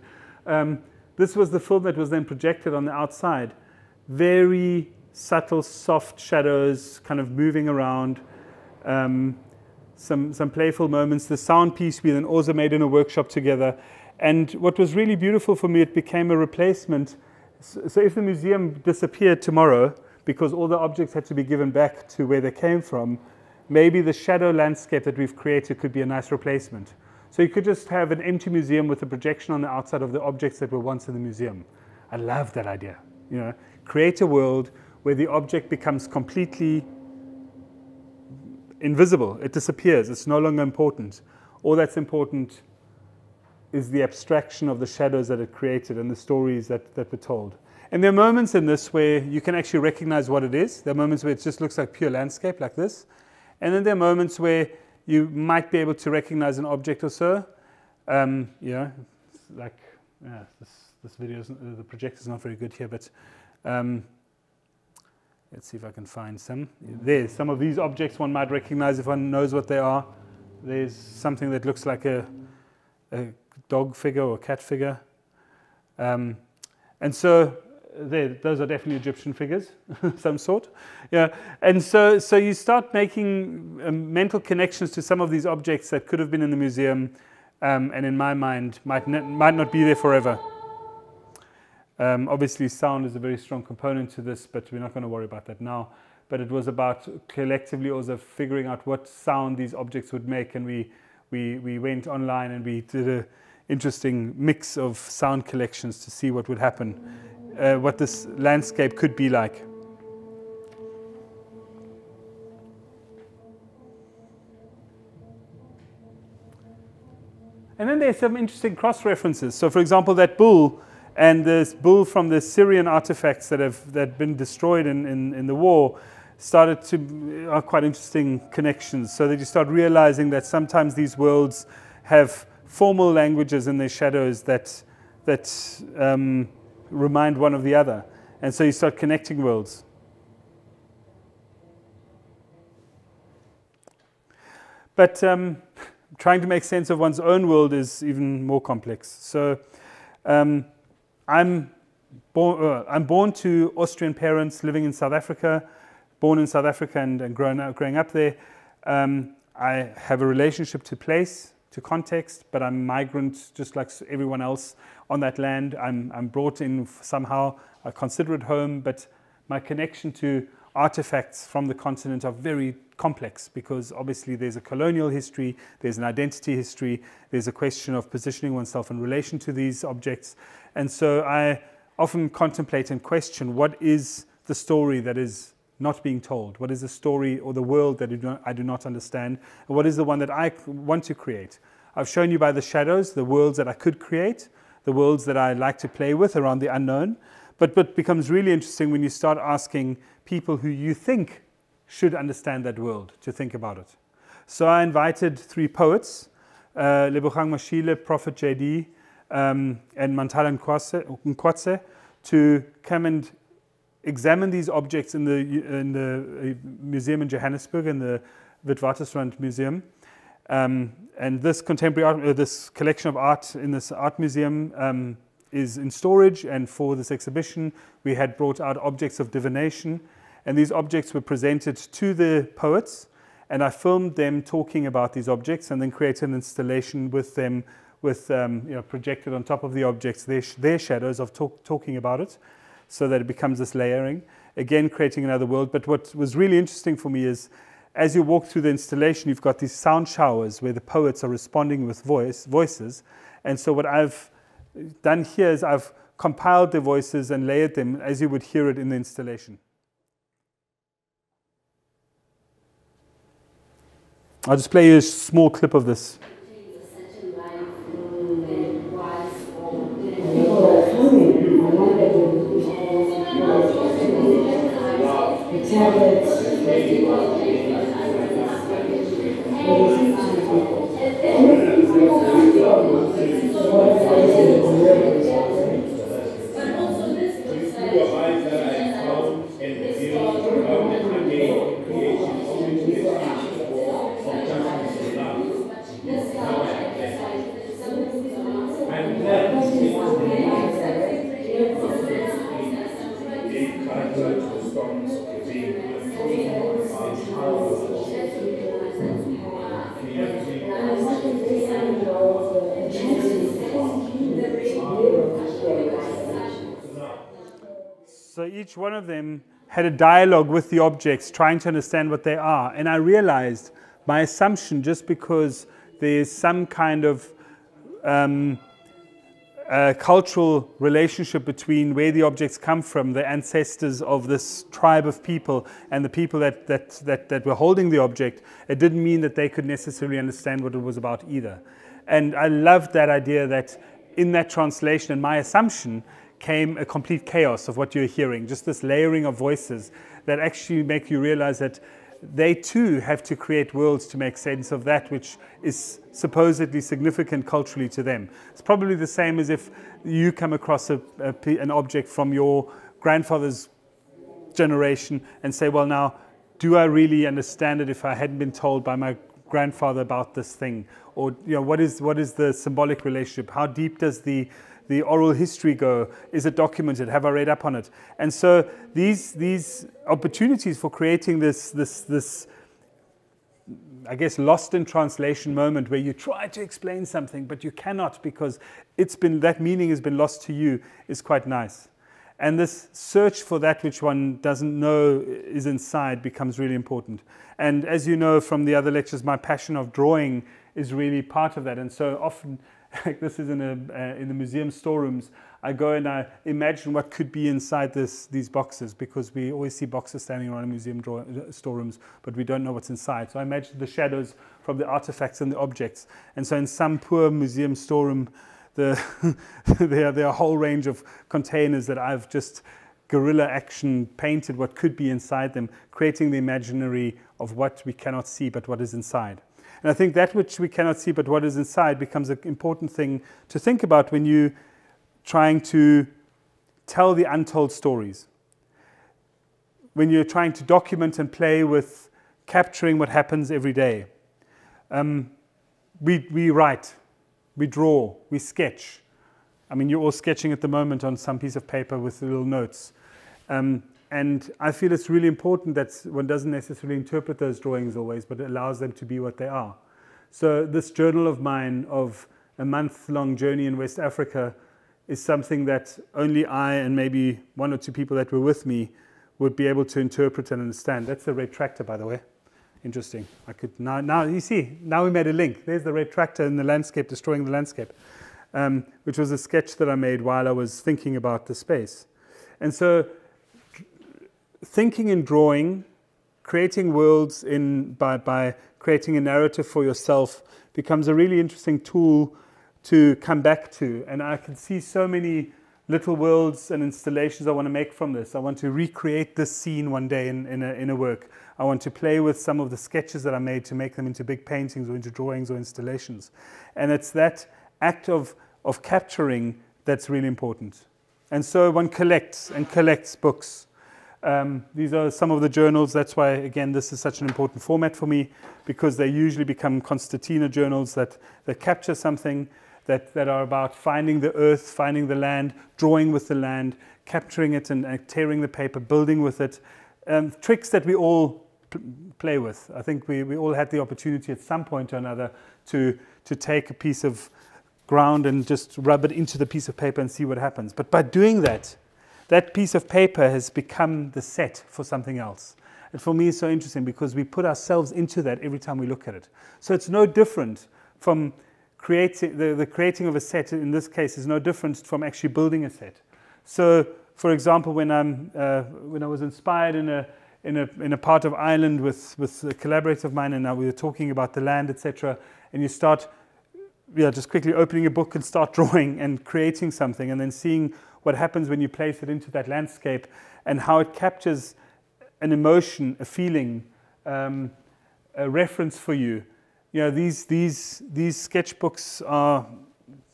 um, this was the film that was then projected on the outside. Very subtle, soft shadows kind of moving around. Um, some, some playful moments. The sound piece we then also made in a workshop together. And what was really beautiful for me, it became a replacement. So, so if the museum disappeared tomorrow, because all the objects had to be given back to where they came from, maybe the shadow landscape that we've created could be a nice replacement. So you could just have an empty museum with a projection on the outside of the objects that were once in the museum. I love that idea. You know, create a world where the object becomes completely invisible. It disappears. It's no longer important. All that's important is the abstraction of the shadows that it created and the stories that, that were told. And there are moments in this where you can actually recognize what it is. There are moments where it just looks like pure landscape, like this. And then there are moments where you might be able to recognize an object or so. Um, you know, like yeah, this, this video, is, the projector is not very good here, but um, let's see if I can find some. There's some of these objects one might recognize if one knows what they are. There's something that looks like a, a dog figure or cat figure. Um, and so they, those are definitely Egyptian figures, some sort. Yeah, and so so you start making um, mental connections to some of these objects that could have been in the museum, um, and in my mind might might not be there forever. Um, obviously, sound is a very strong component to this, but we're not going to worry about that now. But it was about collectively also figuring out what sound these objects would make, and we we we went online and we did a interesting mix of sound collections to see what would happen, uh, what this landscape could be like. And then there's some interesting cross references. So, for example, that bull and this bull from the Syrian artifacts that have that been destroyed in, in, in the war started to are quite interesting connections. So that you start realizing that sometimes these worlds have formal languages in their shadows that that um, remind one of the other, and so you start connecting worlds. But um, trying to make sense of one's own world is even more complex. So um, I'm, born, uh, I'm born to Austrian parents living in South Africa, born in South Africa and, and growing, up, growing up there. Um, I have a relationship to place, to context, but I'm migrant just like everyone else on that land. I'm, I'm brought in somehow, I consider it home, but my connection to artifacts from the continent are very complex because obviously there's a colonial history, there's an identity history, there's a question of positioning oneself in relation to these objects. And so I often contemplate and question what is the story that is not being told? What is the story or the world that I do not understand? And what is the one that I want to create? I've shown you by the shadows the worlds that I could create, the worlds that I like to play with around the unknown. But what becomes really interesting when you start asking people who you think should understand that world to think about it. So I invited three poets, uh, Lebogang Mashile, Prophet JD, um, and Mantala Nkwatse, to come and examine these objects in the, in the uh, museum in Johannesburg, in the Witwatersrand Museum. Um, and this contemporary art, uh, this collection of art in this art museum um, is in storage. And for this exhibition, we had brought out objects of divination and these objects were presented to the poets, and I filmed them talking about these objects and then created an installation with them, with um, you know, projected on top of the objects, their, their shadows of talk, talking about it, so that it becomes this layering. Again, creating another world. But what was really interesting for me is as you walk through the installation, you've got these sound showers where the poets are responding with voice, voices. And so what I've done here is I've compiled the voices and layered them as you would hear it in the installation. I'll just play you a small clip of this. standards. Each one of them had a dialogue with the objects, trying to understand what they are. And I realized my assumption, just because there's some kind of um, cultural relationship between where the objects come from, the ancestors of this tribe of people, and the people that, that, that, that were holding the object, it didn't mean that they could necessarily understand what it was about either. And I loved that idea that in that translation, and my assumption came a complete chaos of what you're hearing, just this layering of voices that actually make you realize that they too have to create worlds to make sense of that which is supposedly significant culturally to them. It's probably the same as if you come across a, a, an object from your grandfather's generation and say, well, now, do I really understand it if I hadn't been told by my grandfather about this thing? Or, you know, what is, what is the symbolic relationship? How deep does the the oral history go? Is it documented? Have I read up on it? And so these, these opportunities for creating this, this, this, I guess, lost in translation moment where you try to explain something, but you cannot because it's been, that meaning has been lost to you is quite nice. And this search for that which one doesn't know is inside becomes really important. And as you know from the other lectures, my passion of drawing is really part of that. And so often like this is in, a, uh, in the museum storerooms, I go and I imagine what could be inside this, these boxes because we always see boxes standing around in museum uh, storerooms, but we don't know what's inside. So I imagine the shadows from the artifacts and the objects. And so in some poor museum storeroom, the there, there are a whole range of containers that I've just guerrilla action painted what could be inside them, creating the imaginary of what we cannot see but what is inside. And I think that which we cannot see but what is inside becomes an important thing to think about when you're trying to tell the untold stories. When you're trying to document and play with capturing what happens every day. Um, we, we write, we draw, we sketch. I mean, you're all sketching at the moment on some piece of paper with little notes. Um, and I feel it's really important that one doesn't necessarily interpret those drawings always, but it allows them to be what they are. So this journal of mine of a month-long journey in West Africa is something that only I and maybe one or two people that were with me would be able to interpret and understand. That's the red tractor, by the way. Interesting. I could now, now you see, now we made a link. There's the red tractor in the landscape, destroying the landscape, um, which was a sketch that I made while I was thinking about the space. And so, thinking and drawing, creating worlds in by, by creating a narrative for yourself becomes a really interesting tool to come back to. And I can see so many little worlds and installations I want to make from this. I want to recreate this scene one day in, in, a, in a work. I want to play with some of the sketches that I made to make them into big paintings or into drawings or installations. And it's that act of, of capturing that's really important. And so one collects and collects books. Um, these are some of the journals. That's why, again, this is such an important format for me because they usually become concertina journals that, that capture something that, that are about finding the earth, finding the land, drawing with the land, capturing it and uh, tearing the paper, building with it. Um, tricks that we all play with. I think we, we all had the opportunity at some point or another to, to take a piece of ground and just rub it into the piece of paper and see what happens. But by doing that, that piece of paper has become the set for something else. And for me, it's so interesting because we put ourselves into that every time we look at it. So it's no different from creating, the, the creating of a set in this case is no different from actually building a set. So, for example, when, I'm, uh, when I was inspired in a, in a, in a part of Ireland with, with a collaborator of mine, and now we were talking about the land, etc., and you start yeah, just quickly opening a book and start drawing and creating something, and then seeing what happens when you place it into that landscape and how it captures an emotion, a feeling, um, a reference for you you know, these, these, these sketchbooks are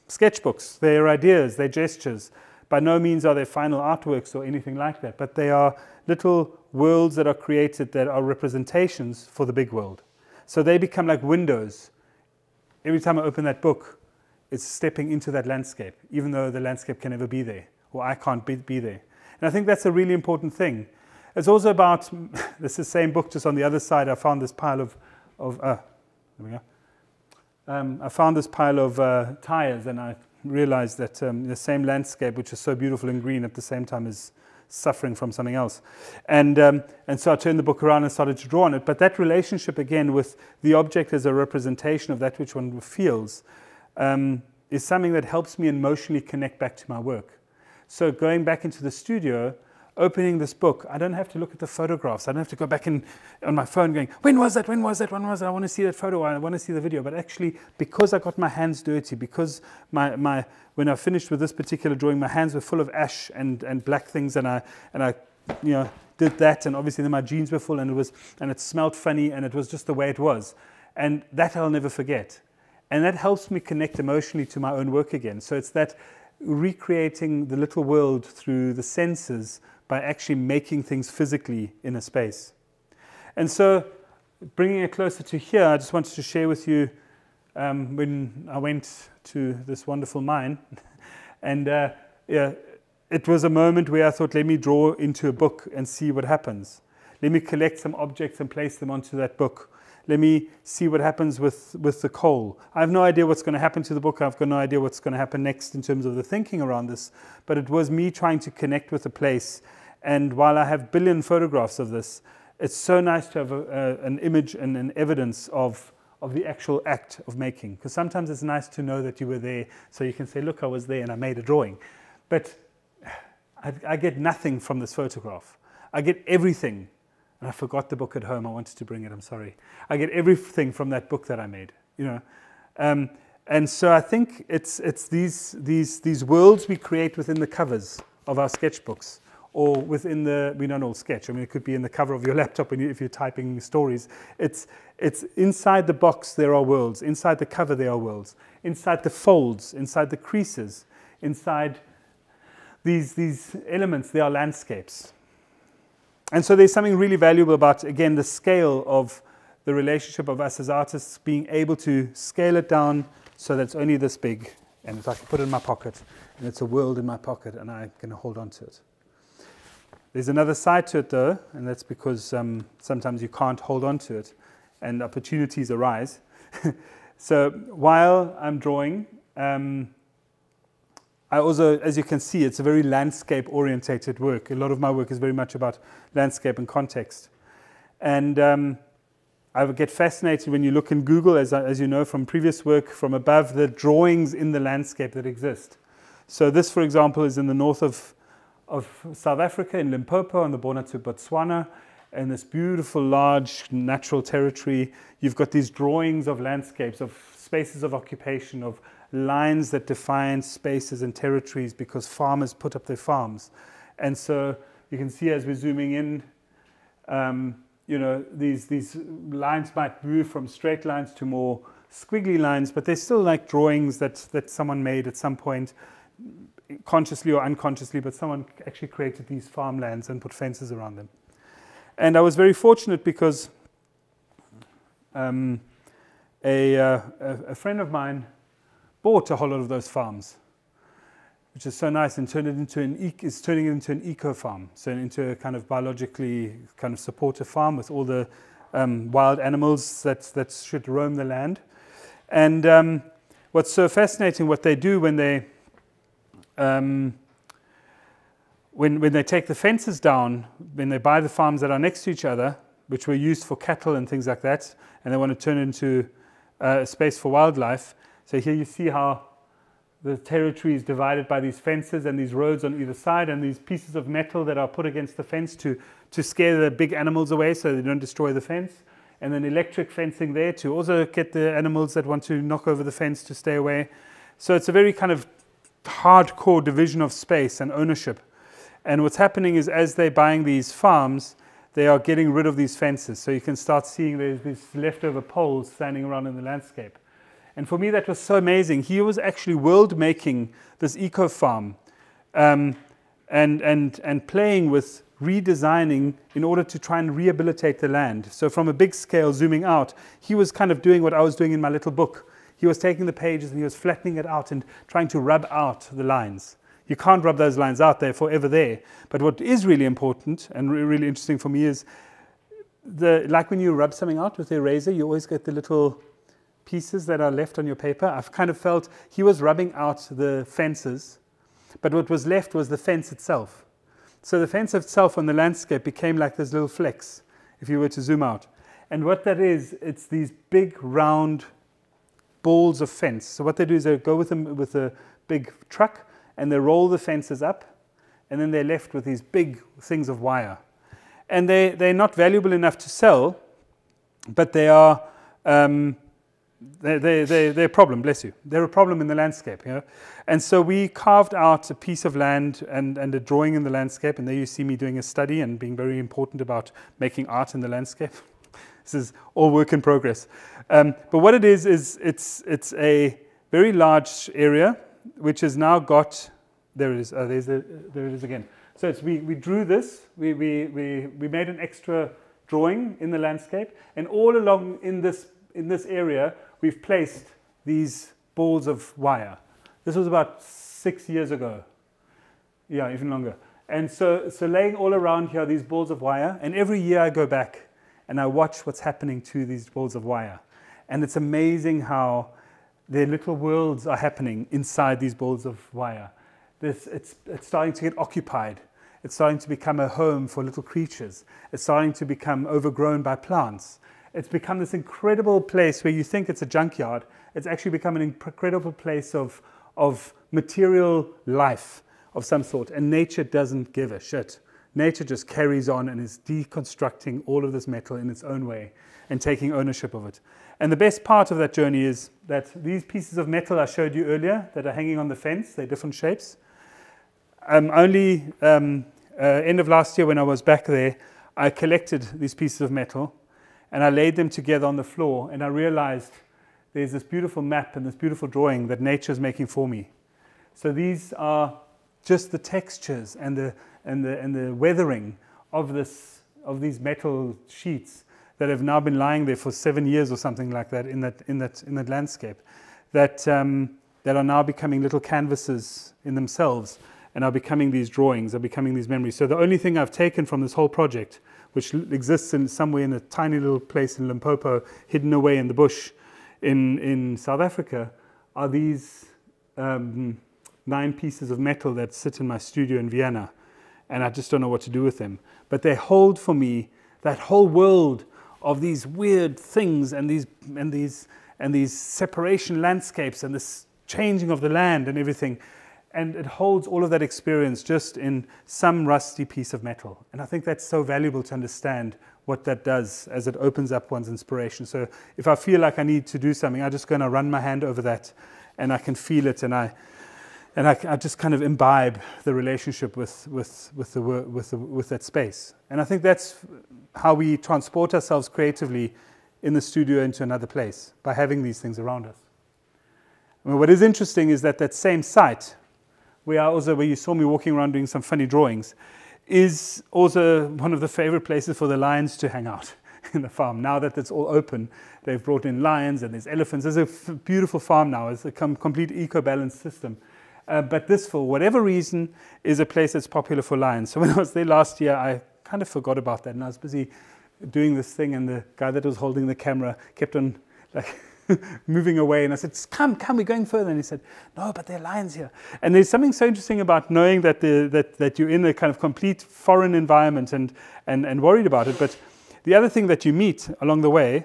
sketchbooks. They're ideas, they're gestures. By no means are they final artworks or anything like that, but they are little worlds that are created that are representations for the big world. So they become like windows. Every time I open that book, it's stepping into that landscape, even though the landscape can never be there, or I can't be, be there. And I think that's a really important thing. It's also about, this is the same book, just on the other side, I found this pile of, of uh, there we go. Um, I found this pile of uh, tires and I realized that um, the same landscape, which is so beautiful and green at the same time, is suffering from something else. And, um, and so I turned the book around and started to draw on it. But that relationship, again, with the object as a representation of that which one feels, um, is something that helps me emotionally connect back to my work. So going back into the studio, opening this book, I don't have to look at the photographs. I don't have to go back in on my phone going, when was that? When was that? When was that? I want to see that photo. I want to see the video. But actually, because I got my hands dirty, because my, my when I finished with this particular drawing, my hands were full of ash and, and black things, and I and I, you know, did that, and obviously then my jeans were full, and it was and it smelled funny, and it was just the way it was, and that I'll never forget, and that helps me connect emotionally to my own work again. So it's that recreating the little world through the senses by actually making things physically in a space. And so, bringing it closer to here, I just wanted to share with you um, when I went to this wonderful mine. and uh, yeah, it was a moment where I thought, let me draw into a book and see what happens. Let me collect some objects and place them onto that book. Let me see what happens with, with the coal. I have no idea what's going to happen to the book. I've got no idea what's going to happen next in terms of the thinking around this. But it was me trying to connect with a place and while I have billion photographs of this, it's so nice to have a, a, an image and an evidence of, of the actual act of making. Because sometimes it's nice to know that you were there so you can say, look, I was there and I made a drawing. But I, I get nothing from this photograph. I get everything. And I forgot the book at home. I wanted to bring it. I'm sorry. I get everything from that book that I made. You know, um, and so I think it's it's these these these worlds we create within the covers of our sketchbooks or within the, we don't all sketch, I mean, it could be in the cover of your laptop when you, if you're typing stories. It's, it's inside the box there are worlds, inside the cover there are worlds, inside the folds, inside the creases, inside these, these elements, there are landscapes. And so there's something really valuable about, again, the scale of the relationship of us as artists being able to scale it down so that it's only this big. And if I can put it in my pocket, and it's a world in my pocket, and I can hold on to it. There's another side to it though, and that's because um, sometimes you can't hold on to it and opportunities arise. so while I'm drawing, um, I also, as you can see, it's a very landscape orientated work. A lot of my work is very much about landscape and context. And um, I would get fascinated when you look in Google, as, as you know from previous work, from above the drawings in the landscape that exist. So this, for example, is in the north of of South Africa in Limpopo on the border to Botswana in this beautiful large natural territory. You've got these drawings of landscapes, of spaces of occupation, of lines that define spaces and territories because farmers put up their farms. And so you can see as we're zooming in, um, you know, these, these lines might move from straight lines to more squiggly lines, but they're still like drawings that, that someone made at some point consciously or unconsciously, but someone actually created these farmlands and put fences around them. And I was very fortunate because um, a, uh, a, friend of mine bought a whole lot of those farms, which is so nice, and turned it into an e- is turning it into an eco farm, so into a kind of biologically kind of supportive farm with all the um, wild animals that that should roam the land. And um, what's so fascinating, what they do when they um, when, when they take the fences down, when they buy the farms that are next to each other, which were used for cattle and things like that, and they want to turn it into uh, a space for wildlife. So here you see how the territory is divided by these fences and these roads on either side, and these pieces of metal that are put against the fence to, to scare the big animals away so they don't destroy the fence. And then electric fencing there to also get the animals that want to knock over the fence to stay away. So it's a very kind of hardcore division of space and ownership. And what's happening is as they're buying these farms, they are getting rid of these fences. So you can start seeing there's these leftover poles standing around in the landscape. And for me, that was so amazing. He was actually world making this eco farm um, and, and, and playing with redesigning in order to try and rehabilitate the land. So, from a big scale, zooming out, he was kind of doing what I was doing in my little book he was taking the pages and he was flattening it out and trying to rub out the lines. You can't rub those lines out, they're forever there. But what is really important and really interesting for me is the, like when you rub something out with the eraser, you always get the little pieces that are left on your paper. I've kind of felt he was rubbing out the fences, but what was left was the fence itself. So the fence itself on the landscape became like this little flecks if you were to zoom out. And what that is, it's these big round balls of fence. So what they do is they go with them with a big truck and they roll the fences up, and then they're left with these big things of wire. And they, they're not valuable enough to sell, but they are um, they, they, they, they're a problem, bless you. They're a problem in the landscape. You know? And so we carved out a piece of land and, and a drawing in the landscape, and there you see me doing a study and being very important about making art in the landscape. this is all work in progress. Um, but what it is, is it's, it's a very large area which has now got, there it is, uh, there's a, there it is again. So we, we drew this, we, we, we, we made an extra drawing in the landscape, and all along in this, in this area, we've placed these balls of wire. This was about six years ago. Yeah, even longer. And so, so laying all around here these balls of wire, and every year I go back and I watch what's happening to these balls of wire. And it's amazing how their little worlds are happening inside these balls of wire. This, it's, it's starting to get occupied. It's starting to become a home for little creatures. It's starting to become overgrown by plants. It's become this incredible place where you think it's a junkyard. It's actually become an incredible place of, of material life of some sort. And nature doesn't give a shit. Nature just carries on and is deconstructing all of this metal in its own way and taking ownership of it. And the best part of that journey is that these pieces of metal I showed you earlier that are hanging on the fence, they're different shapes. Um, only um, uh, end of last year when I was back there, I collected these pieces of metal and I laid them together on the floor and I realized there's this beautiful map and this beautiful drawing that nature is making for me. So these are just the textures and the, and the, and the weathering of, this, of these metal sheets that have now been lying there for seven years or something like that in that, in that, in that landscape that, um, that are now becoming little canvases in themselves and are becoming these drawings, are becoming these memories. So the only thing I've taken from this whole project, which exists in somewhere in a tiny little place in Limpopo, hidden away in the bush in, in South Africa, are these um, nine pieces of metal that sit in my studio in Vienna. And I just don't know what to do with them. But they hold for me that whole world of these weird things and these, and these, and these separation landscapes and this changing of the land and everything. And it holds all of that experience just in some rusty piece of metal. And I think that's so valuable to understand what that does as it opens up one's inspiration. So if I feel like I need to do something, I'm just going to run my hand over that and I can feel it and I, and I, I, just kind of imbibe the relationship with, with, with, the, with, the, with that space. And I think that's how we transport ourselves creatively in the studio into another place, by having these things around us. I mean, what is interesting is that that same site, where, also, where you saw me walking around doing some funny drawings, is also one of the favorite places for the lions to hang out in the farm. Now that it's all open, they've brought in lions and there's elephants. There's a beautiful farm now. It's a complete eco-balanced system. Uh, but this, for whatever reason, is a place that's popular for lions. So when I was there last year, I kind of forgot about that, and I was busy doing this thing, and the guy that was holding the camera kept on like moving away, and I said, "Come, come, we're going further." And he said, "No, but there are lions here." And there's something so interesting about knowing that the, that that you're in a kind of complete foreign environment and and and worried about it. But the other thing that you meet along the way,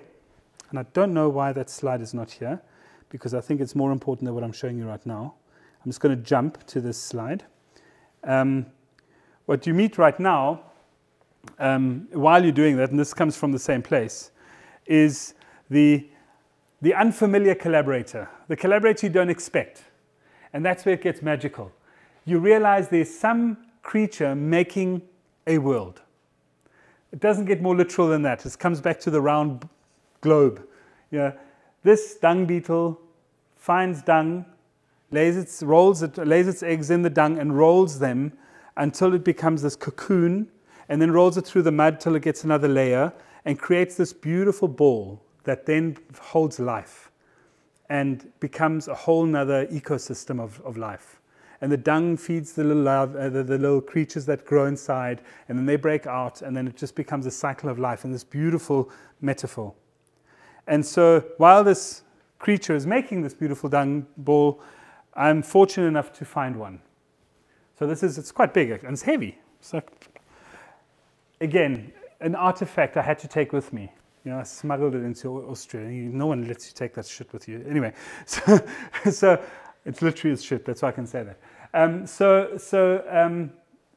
and I don't know why that slide is not here, because I think it's more important than what I'm showing you right now. I'm just going to jump to this slide. Um, what you meet right now, um, while you're doing that, and this comes from the same place, is the, the unfamiliar collaborator, the collaborator you don't expect. And that's where it gets magical. You realize there's some creature making a world. It doesn't get more literal than that. It comes back to the round globe. Yeah, this dung beetle finds dung lays its, rolls it, lays its eggs in the dung and rolls them until it becomes this cocoon, and then rolls it through the mud till it gets another layer and creates this beautiful ball that then holds life and becomes a whole nother ecosystem of, of life. And the dung feeds the little, uh, the, the little creatures that grow inside, and then they break out, and then it just becomes a cycle of life in this beautiful metaphor. And so while this creature is making this beautiful dung ball, I'm fortunate enough to find one. So this is, it's quite big and it's heavy. So again, an artifact I had to take with me. You know, I smuggled it into Austria. No one lets you take that shit with you. Anyway, so, so it's literally as shit. That's why I can say that. Um, so so um,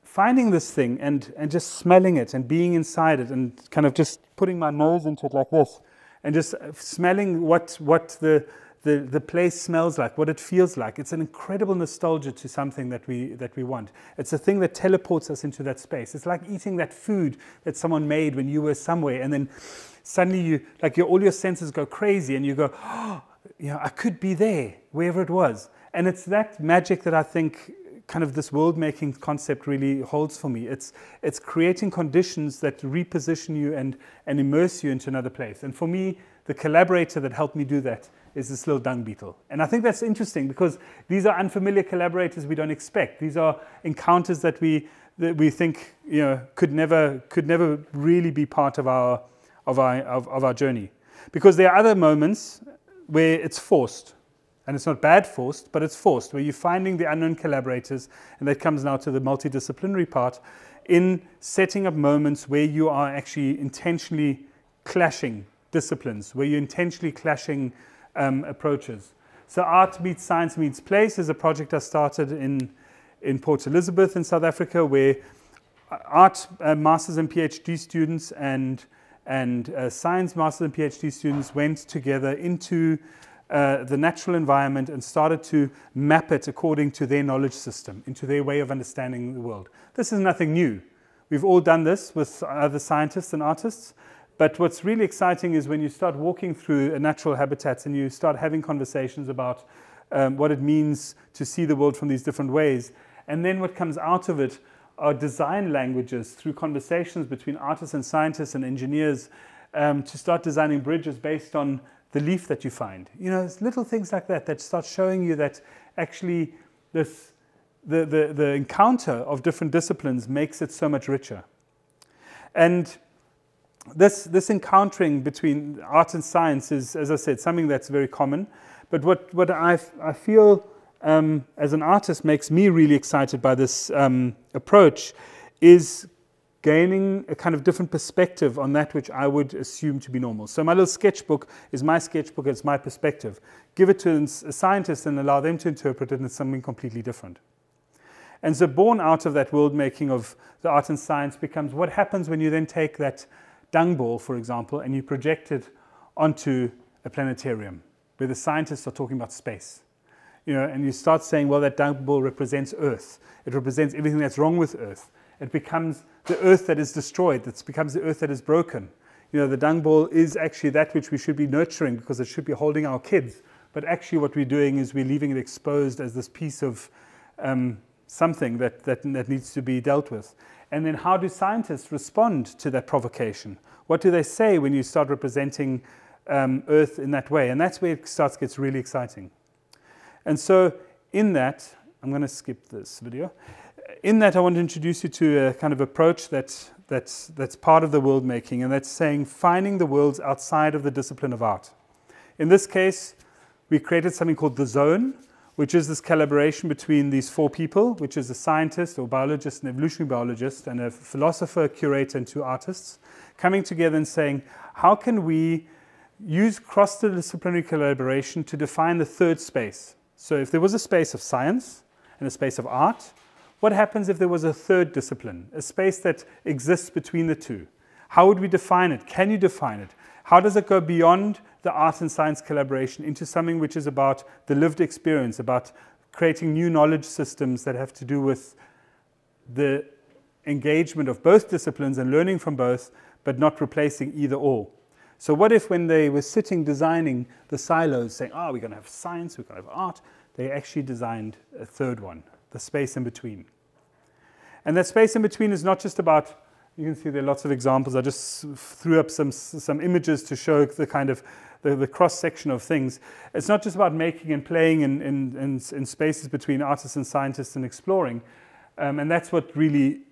finding this thing and, and just smelling it and being inside it and kind of just putting my nose into it like this and just smelling what, what the, the, the place smells like, what it feels like. It's an incredible nostalgia to something that we, that we want. It's a thing that teleports us into that space. It's like eating that food that someone made when you were somewhere and then suddenly you, like your, all your senses go crazy and you go, oh, you know, I could be there, wherever it was. And it's that magic that I think kind of this world making concept really holds for me. It's, it's creating conditions that reposition you and, and immerse you into another place. And for me, the collaborator that helped me do that is this little dung beetle. And I think that's interesting because these are unfamiliar collaborators we don't expect. These are encounters that we, that we think you know, could, never, could never really be part of our, of, our, of, of our journey. Because there are other moments where it's forced. And it's not bad forced, but it's forced, where you're finding the unknown collaborators, and that comes now to the multidisciplinary part, in setting up moments where you are actually intentionally clashing disciplines where you're intentionally clashing um, approaches. So art meets science meets place is a project I started in, in Port Elizabeth in South Africa where art uh, masters and PhD students and, and uh, science masters and PhD students went together into uh, the natural environment and started to map it according to their knowledge system, into their way of understanding the world. This is nothing new. We've all done this with other scientists and artists. But what's really exciting is when you start walking through a natural habitats and you start having conversations about um, what it means to see the world from these different ways. And then what comes out of it are design languages through conversations between artists and scientists and engineers um, to start designing bridges based on the leaf that you find. You know, it's little things like that that start showing you that actually this, the, the, the encounter of different disciplines makes it so much richer. And this, this encountering between art and science is, as I said, something that's very common. But what, what I, I feel um, as an artist makes me really excited by this um, approach is gaining a kind of different perspective on that which I would assume to be normal. So my little sketchbook is my sketchbook, it's my perspective. Give it to a scientist and allow them to interpret it as something completely different. And so born out of that world making of the art and science becomes what happens when you then take that dung ball, for example, and you project it onto a planetarium where the scientists are talking about space. You know, and you start saying, well, that dung ball represents Earth. It represents everything that's wrong with Earth. It becomes the Earth that is destroyed. It becomes the Earth that is broken. You know, the dung ball is actually that which we should be nurturing because it should be holding our kids. But actually, what we're doing is we're leaving it exposed as this piece of um, something that, that, that needs to be dealt with. And then how do scientists respond to that provocation? What do they say when you start representing um, Earth in that way? And that's where it starts gets really exciting. And so in that, I'm going to skip this video. In that, I want to introduce you to a kind of approach that, that's, that's part of the world making, and that's saying finding the worlds outside of the discipline of art. In this case, we created something called the zone, which is this collaboration between these four people, which is a scientist or biologist, an evolutionary biologist, and a philosopher, curator, and two artists, coming together and saying, how can we use cross-disciplinary collaboration to define the third space? So if there was a space of science and a space of art, what happens if there was a third discipline, a space that exists between the two? How would we define it? Can you define it? How does it go beyond the art and science collaboration into something which is about the lived experience, about creating new knowledge systems that have to do with the engagement of both disciplines and learning from both, but not replacing either or? So what if when they were sitting designing the silos, saying, oh, we're going to have science, we're going to have art, they actually designed a third one, the space in between. And that space in between is not just about you can see there are lots of examples. I just threw up some, some images to show the kind of the, the cross-section of things. It's not just about making and playing in, in, in, in spaces between artists and scientists and exploring. Um, and that's what really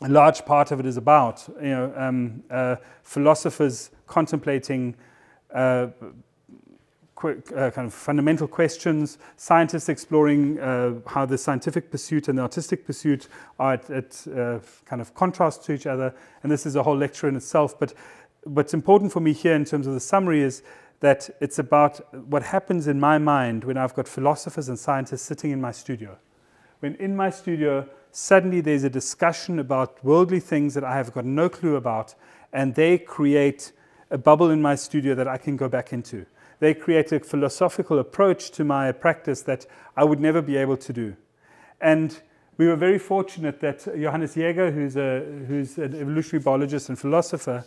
a large part of it is about. You know, um, uh, philosophers contemplating uh, uh, kind of fundamental questions, scientists exploring uh, how the scientific pursuit and the artistic pursuit are at, at uh, kind of contrast to each other. And this is a whole lecture in itself. But what's important for me here in terms of the summary is that it's about what happens in my mind when I've got philosophers and scientists sitting in my studio. When in my studio, suddenly there's a discussion about worldly things that I have got no clue about, and they create a bubble in my studio that I can go back into they create a philosophical approach to my practice that I would never be able to do. And we were very fortunate that Johannes Jaeger, who's, a, who's an evolutionary biologist and philosopher,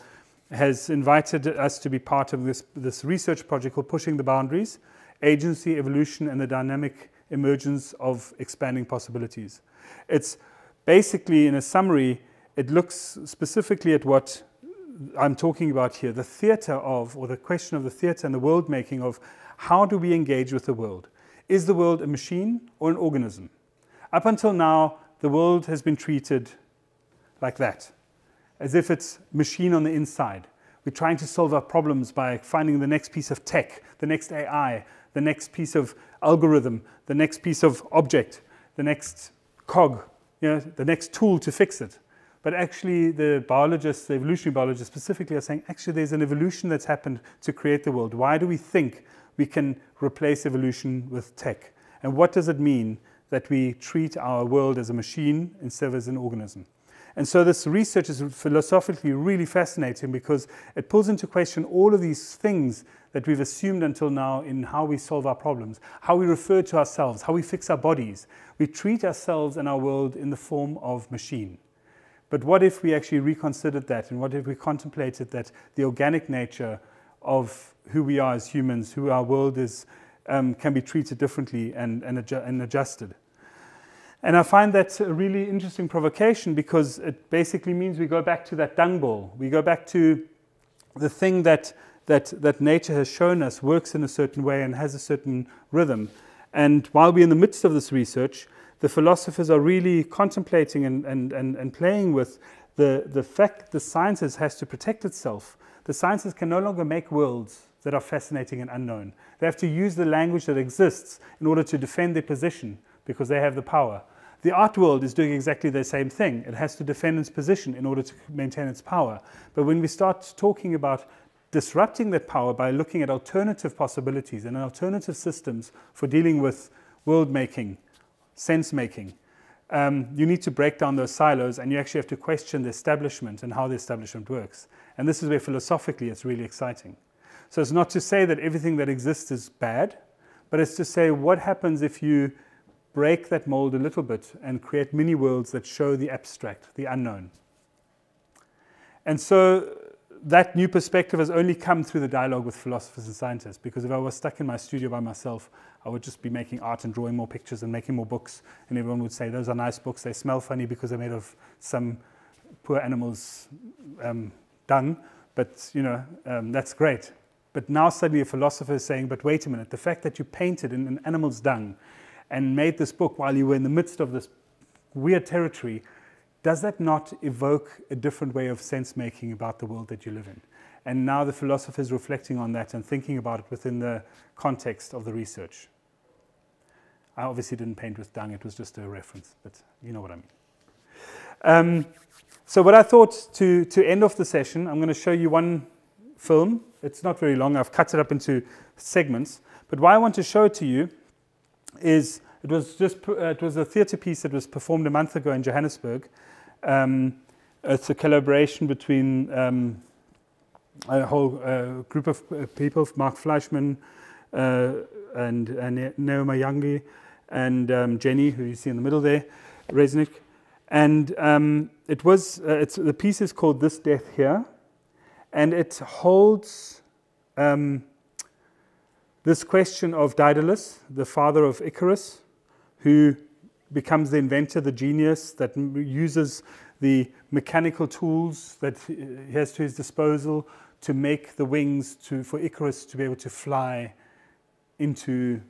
has invited us to be part of this, this research project called Pushing the Boundaries Agency, Evolution, and the Dynamic Emergence of Expanding Possibilities. It's basically, in a summary, it looks specifically at what I'm talking about here, the theater of, or the question of the theater and the world making of how do we engage with the world? Is the world a machine or an organism? Up until now, the world has been treated like that, as if it's machine on the inside. We're trying to solve our problems by finding the next piece of tech, the next AI, the next piece of algorithm, the next piece of object, the next cog, you know, the next tool to fix it. But actually, the biologists, the evolutionary biologists specifically, are saying actually there's an evolution that's happened to create the world. Why do we think we can replace evolution with tech? And what does it mean that we treat our world as a machine instead of as an organism? And so this research is philosophically really fascinating because it pulls into question all of these things that we've assumed until now in how we solve our problems, how we refer to ourselves, how we fix our bodies. We treat ourselves and our world in the form of machine. But what if we actually reconsidered that and what if we contemplated that the organic nature of who we are as humans, who our world is, um, can be treated differently and, and, adju and adjusted? And I find that a really interesting provocation because it basically means we go back to that dung ball. We go back to the thing that, that, that nature has shown us works in a certain way and has a certain rhythm. And while we're in the midst of this research, the philosophers are really contemplating and, and, and, and playing with the, the fact the sciences has to protect itself. The sciences can no longer make worlds that are fascinating and unknown. They have to use the language that exists in order to defend their position because they have the power. The art world is doing exactly the same thing. It has to defend its position in order to maintain its power. But when we start talking about disrupting that power by looking at alternative possibilities and alternative systems for dealing with world making, sense making. Um, you need to break down those silos and you actually have to question the establishment and how the establishment works. And this is where philosophically it's really exciting. So it's not to say that everything that exists is bad, but it's to say what happens if you break that mold a little bit and create mini worlds that show the abstract, the unknown. And so that new perspective has only come through the dialogue with philosophers and scientists because if I was stuck in my studio by myself, I would just be making art and drawing more pictures and making more books. And everyone would say, those are nice books. They smell funny because they're made of some poor animal's um, dung. But, you know, um, that's great. But now suddenly a philosopher is saying, but wait a minute, the fact that you painted in an animal's dung and made this book while you were in the midst of this weird territory does that not evoke a different way of sense making about the world that you live in? And now the philosopher is reflecting on that and thinking about it within the context of the research. I obviously didn't paint with dung, it was just a reference, but you know what I mean. Um, so, what I thought to, to end off the session, I'm going to show you one film. It's not very long, I've cut it up into segments. But why I want to show it to you is it was just uh, it was a theatre piece that was performed a month ago in Johannesburg um, it's a collaboration between um, a whole uh, group of uh, people, Mark Fleishman uh, and, and Neo Muyanga and um, Jenny, who you see in the middle there, Reznek. And um, it was, uh, it's, the piece is called This Death Here, and it holds um, this question of Daedalus, the father of Icarus, who becomes the inventor, the genius that uses the mechanical tools that he has to his disposal to make the wings to, for Icarus to be able to fly into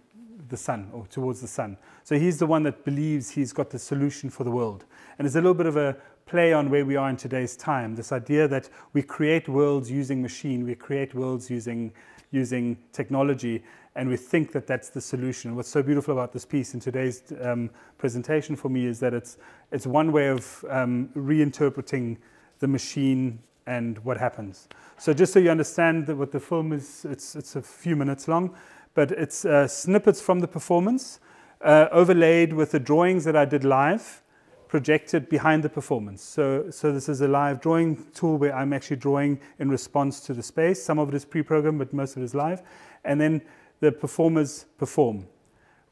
the sun or towards the sun. So he's the one that believes he's got the solution for the world. And it's a little bit of a play on where we are in today's time. This idea that we create worlds using machine, we create worlds using, using technology, and we think that that's the solution. What's so beautiful about this piece in today's um, presentation for me is that it's, it's one way of um, reinterpreting the machine and what happens. So just so you understand that what the film is, it's, it's a few minutes long, but it's uh, snippets from the performance uh, overlaid with the drawings that I did live projected behind the performance. So, so this is a live drawing tool where I'm actually drawing in response to the space. Some of it is pre-programmed, but most of it is live. And then the performers perform.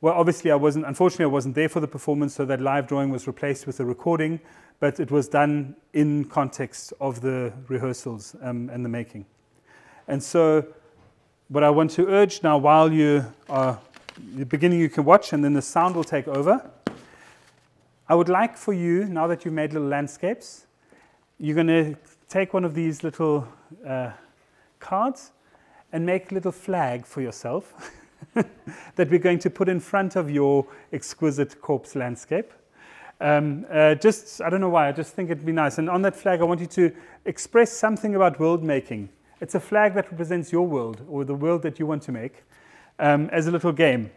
Well, obviously, I wasn't, unfortunately, I wasn't there for the performance, so that live drawing was replaced with a recording, but it was done in context of the rehearsals um, and the making. And so, what I want to urge now, while you are the beginning, you can watch, and then the sound will take over. I would like for you, now that you've made little landscapes, you're going to take one of these little uh, cards and make a little flag for yourself that we're going to put in front of your exquisite corpse landscape. Um, uh, just, I don't know why, I just think it'd be nice. And on that flag, I want you to express something about world making. It's a flag that represents your world or the world that you want to make um, as a little game.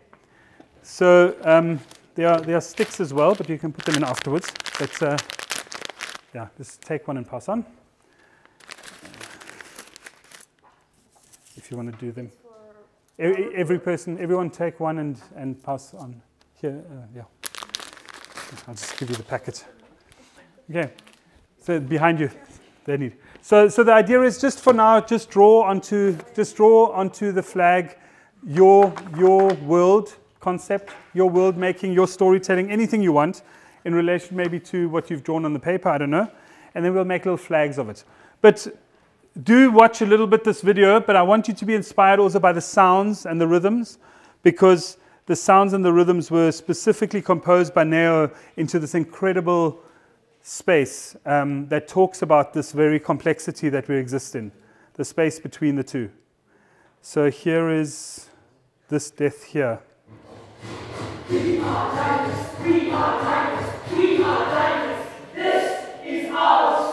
So um, there, are, there are sticks as well, but you can put them in afterwards. But, uh, yeah, just take one and pass on. If you want to do them. Every, every person, everyone take one and, and pass on. Here, uh, yeah. I'll just give you the packet. Okay, so behind you, they need. So, so the idea is just for now, just draw onto, just draw onto the flag your, your world concept, your world making, your storytelling, anything you want in relation maybe to what you've drawn on the paper, I don't know. And then we'll make little flags of it. But do watch a little bit this video, but I want you to be inspired also by the sounds and the rhythms because the sounds and the rhythms were specifically composed by Neo into this incredible space um, that talks about this very complexity that we exist in, the space between the two. So here is this death here. We are we are we are. This is our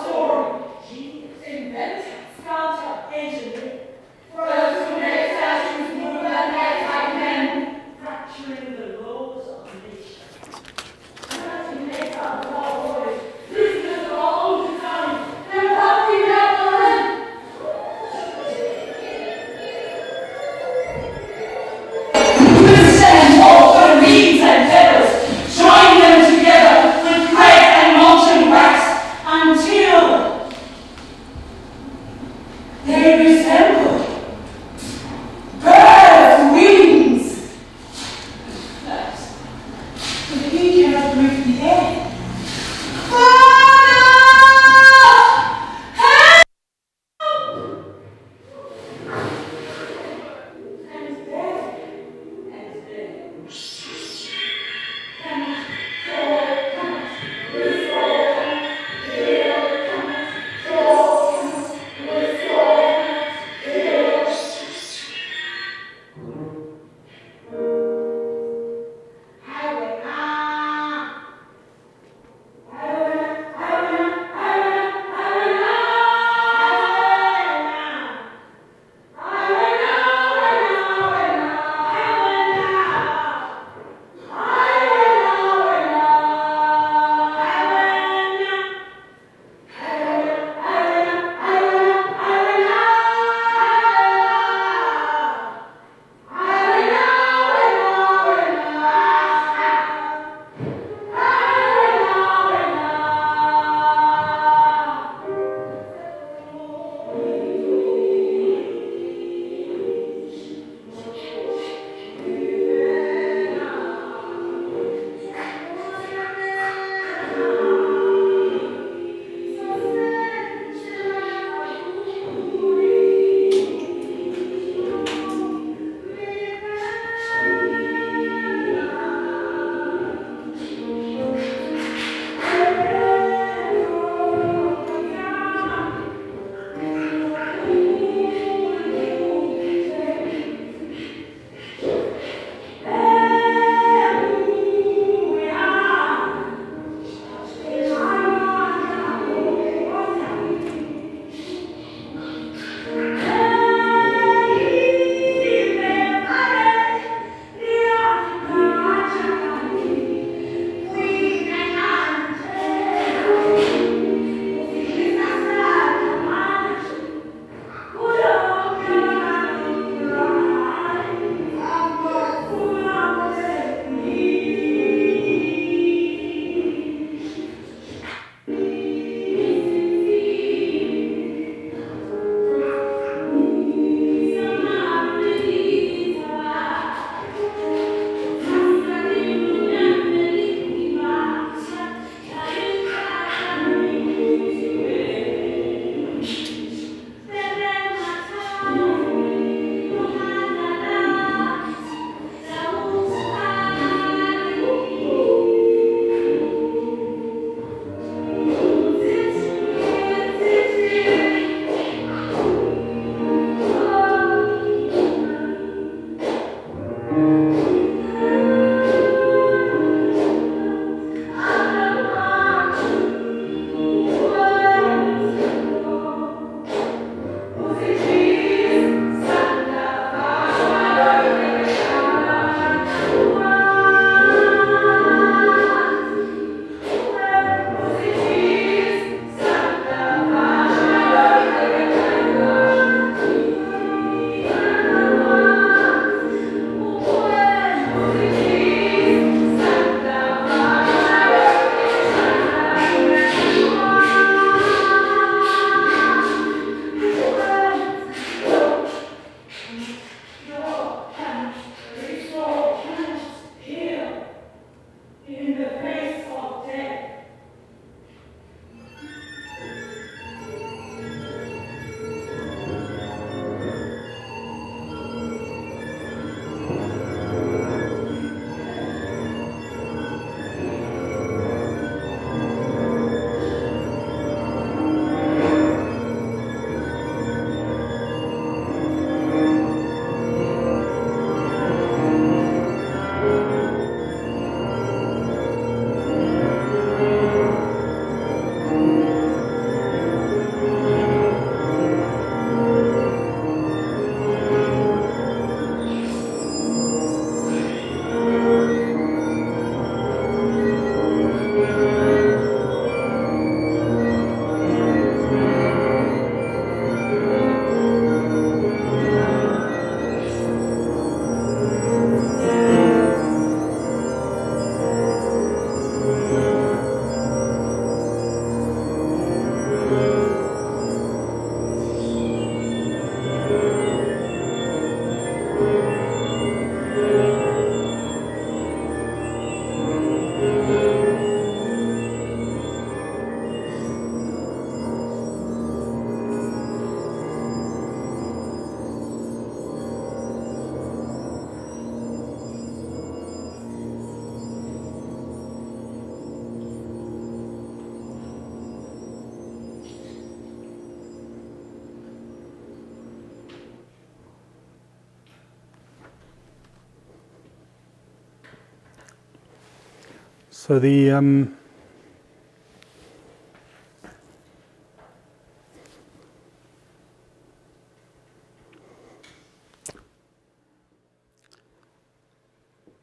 So the um,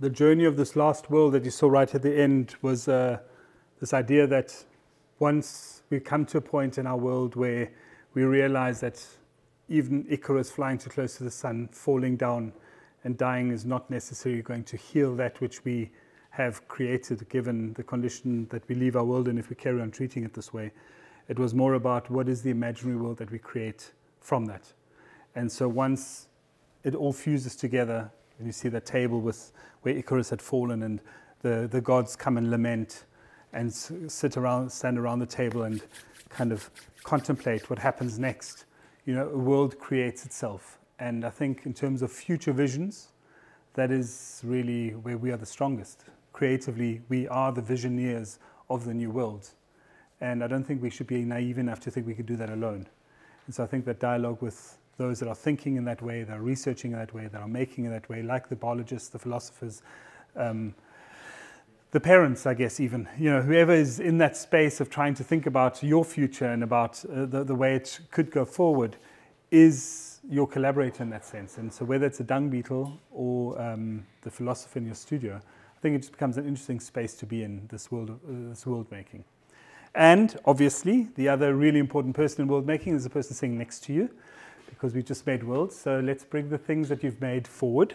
the journey of this last world that you saw right at the end was uh, this idea that once we come to a point in our world where we realize that even Icarus flying too close to the sun, falling down and dying is not necessarily going to heal that which we have created, given the condition that we leave our world in if we carry on treating it this way. It was more about what is the imaginary world that we create from that. And so once it all fuses together, and you see that table with where Icarus had fallen, and the, the gods come and lament and sit around, stand around the table and kind of contemplate what happens next. You know, a world creates itself. And I think in terms of future visions, that is really where we are the strongest. Creatively, we are the visioneers of the new world. And I don't think we should be naive enough to think we could do that alone. And so I think that dialogue with those that are thinking in that way, that are researching in that way, that are making in that way, like the biologists, the philosophers, um, the parents, I guess, even, you know, whoever is in that space of trying to think about your future and about uh, the, the way it could go forward is your collaborator in that sense. And so, whether it's a dung beetle or um, the philosopher in your studio, think it just becomes an interesting space to be in this world, uh, this world making. And obviously, the other really important person in world making is the person sitting next to you, because we just made worlds. So let's bring the things that you've made forward,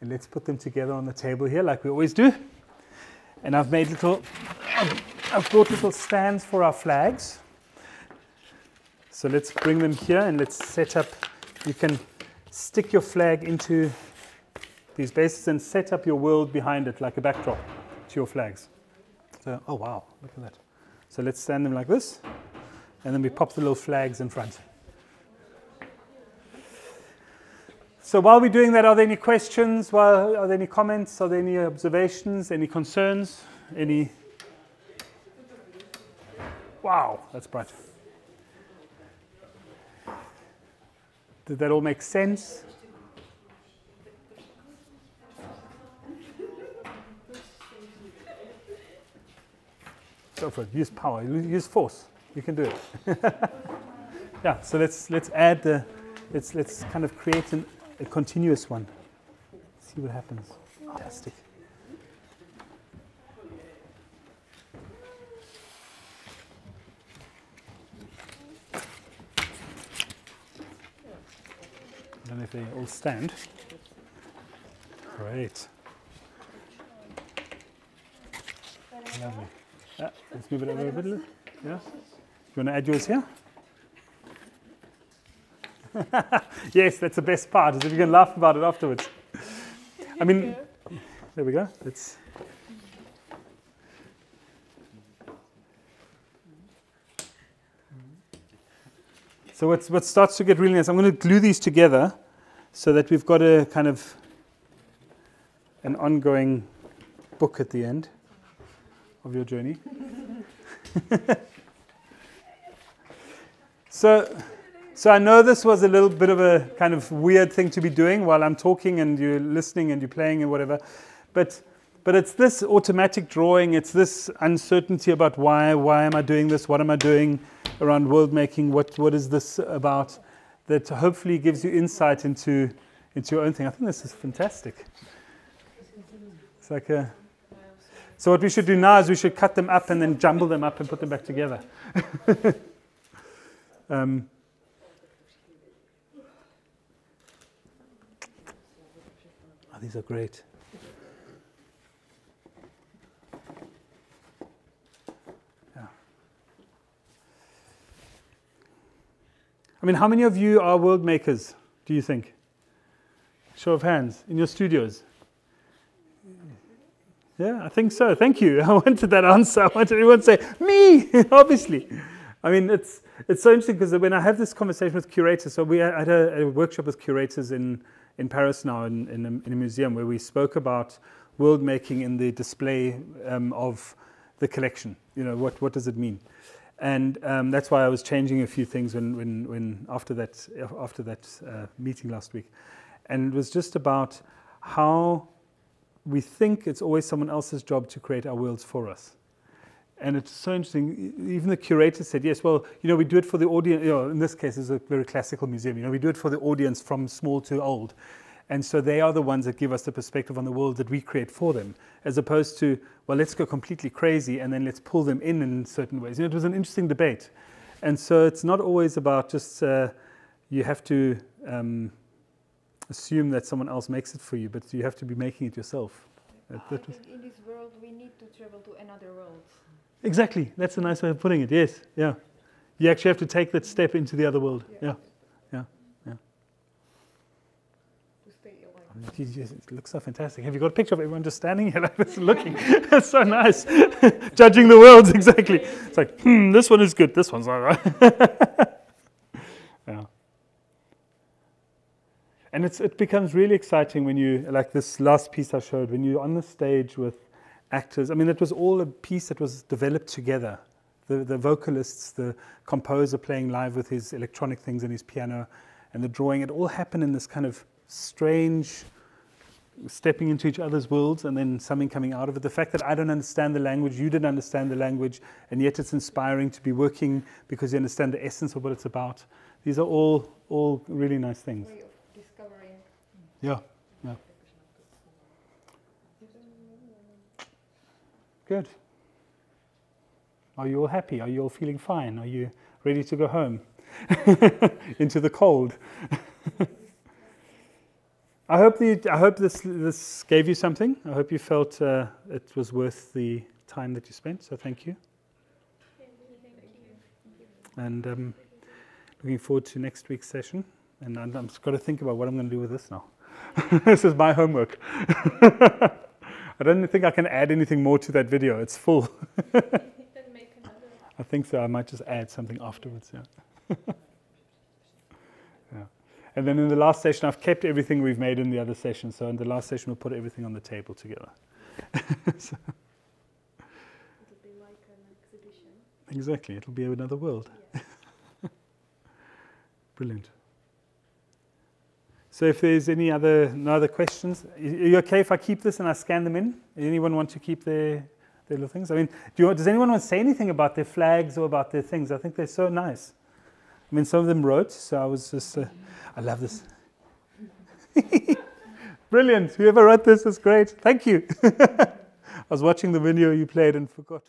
and let's put them together on the table here, like we always do. And I've made little, I've brought little stands for our flags. So let's bring them here and let's set up, you can stick your flag into these bases and set up your world behind it like a backdrop to your flags. So, oh wow, look at that. So let's stand them like this, and then we pop the little flags in front. So while we're doing that, are there any questions? Well, are there any comments? Are there any observations? Any concerns? Any? Wow, that's bright. Did that all make sense? Go for it. Use power. Use force. You can do it. yeah. So let's let's add the let's let's kind of create an a continuous one. See what happens. Fantastic. I don't know if they all stand. Great. Lovely. Yeah, let's move it over a little bit. Yeah. You want to add yours here? yes, that's the best part, is if you can laugh about it afterwards. I mean, there we go. Let's. So what, what starts to get really nice, I'm going to glue these together so that we've got a kind of an ongoing book at the end of your journey. so so I know this was a little bit of a kind of weird thing to be doing while I'm talking and you're listening and you're playing and whatever. But but it's this automatic drawing, it's this uncertainty about why, why am I doing this, what am I doing around world making, what, what is this about, that hopefully gives you insight into, into your own thing. I think this is fantastic. It's like a, so what we should do now is we should cut them up and then jumble them up and put them back together. um, these are great. Yeah. I mean, how many of you are world makers, do you think? Show of hands in your studios. Yeah, I think so. Thank you. I wanted that answer. I wanted everyone to say, me, obviously. I mean, it's, it's so interesting because when I have this conversation with curators, so we had a, a workshop with curators in in Paris now in, in, a, in a museum where we spoke about world making in the display um, of the collection. You know, what, what does it mean? And um, that's why I was changing a few things when, when, when after that, after that uh, meeting last week. And it was just about how we think it's always someone else's job to create our worlds for us. And it's so interesting. Even the curator said, yes, well, you know, we do it for the audience. You know, in this case, it's a very classical museum. You know, we do it for the audience from small to old. And so they are the ones that give us the perspective on the world that we create for them, as opposed to, well, let's go completely crazy and then let's pull them in in certain ways. You know, it was an interesting debate. And so it's not always about just, uh, you have to um, assume that someone else makes it for you, but you have to be making it yourself. That, that think in this world we need to travel to another world. Exactly. That's a nice way of putting it. Yes. Yeah. You actually have to take that step into the other world. Yeah. yeah. It looks so fantastic. Have you got a picture of everyone just standing here like this looking? That's so nice. Judging the worlds, exactly. It's like, hmm, this one is good, this one's all right. yeah. And it becomes really exciting when you, like this last piece I showed, when you're on the stage with actors. I mean, it was all a piece that was developed together. The, the vocalists, the composer playing live with his electronic things and his piano, and the drawing, it all happened in this kind of strange stepping into each other's worlds and then something coming out of it. The fact that I don't understand the language, you didn't understand the language, and yet it's inspiring to be working because you understand the essence of what it's about. These are all all really nice things. Yeah, yeah. Good. Are you all happy? Are you all feeling fine? Are you ready to go home into the cold? I hope, the, I hope this, this gave you something. I hope you felt uh, it was worth the time that you spent. So thank you. And um, looking forward to next week's session. And I'm, I'm just got to think about what I'm going to do with this now. this is my homework. I don't think I can add anything more to that video. It's full. I think so. I might just add something afterwards. Yeah. yeah. And then in the last session, I've kept everything we've made in the other session. So in the last session, we'll put everything on the table together. so. It'll be like an exhibition. Exactly. It'll be another world. Yeah. Brilliant. So if there's any other no other questions, are you okay if I keep this and I scan them in? Anyone want to keep their their little things? I mean, do you, does anyone want to say anything about their flags or about their things? I think they're so nice. I mean, some of them wrote, so I was just. Uh, I love this. Brilliant. Whoever wrote this is great. Thank you. I was watching the video you played and forgot.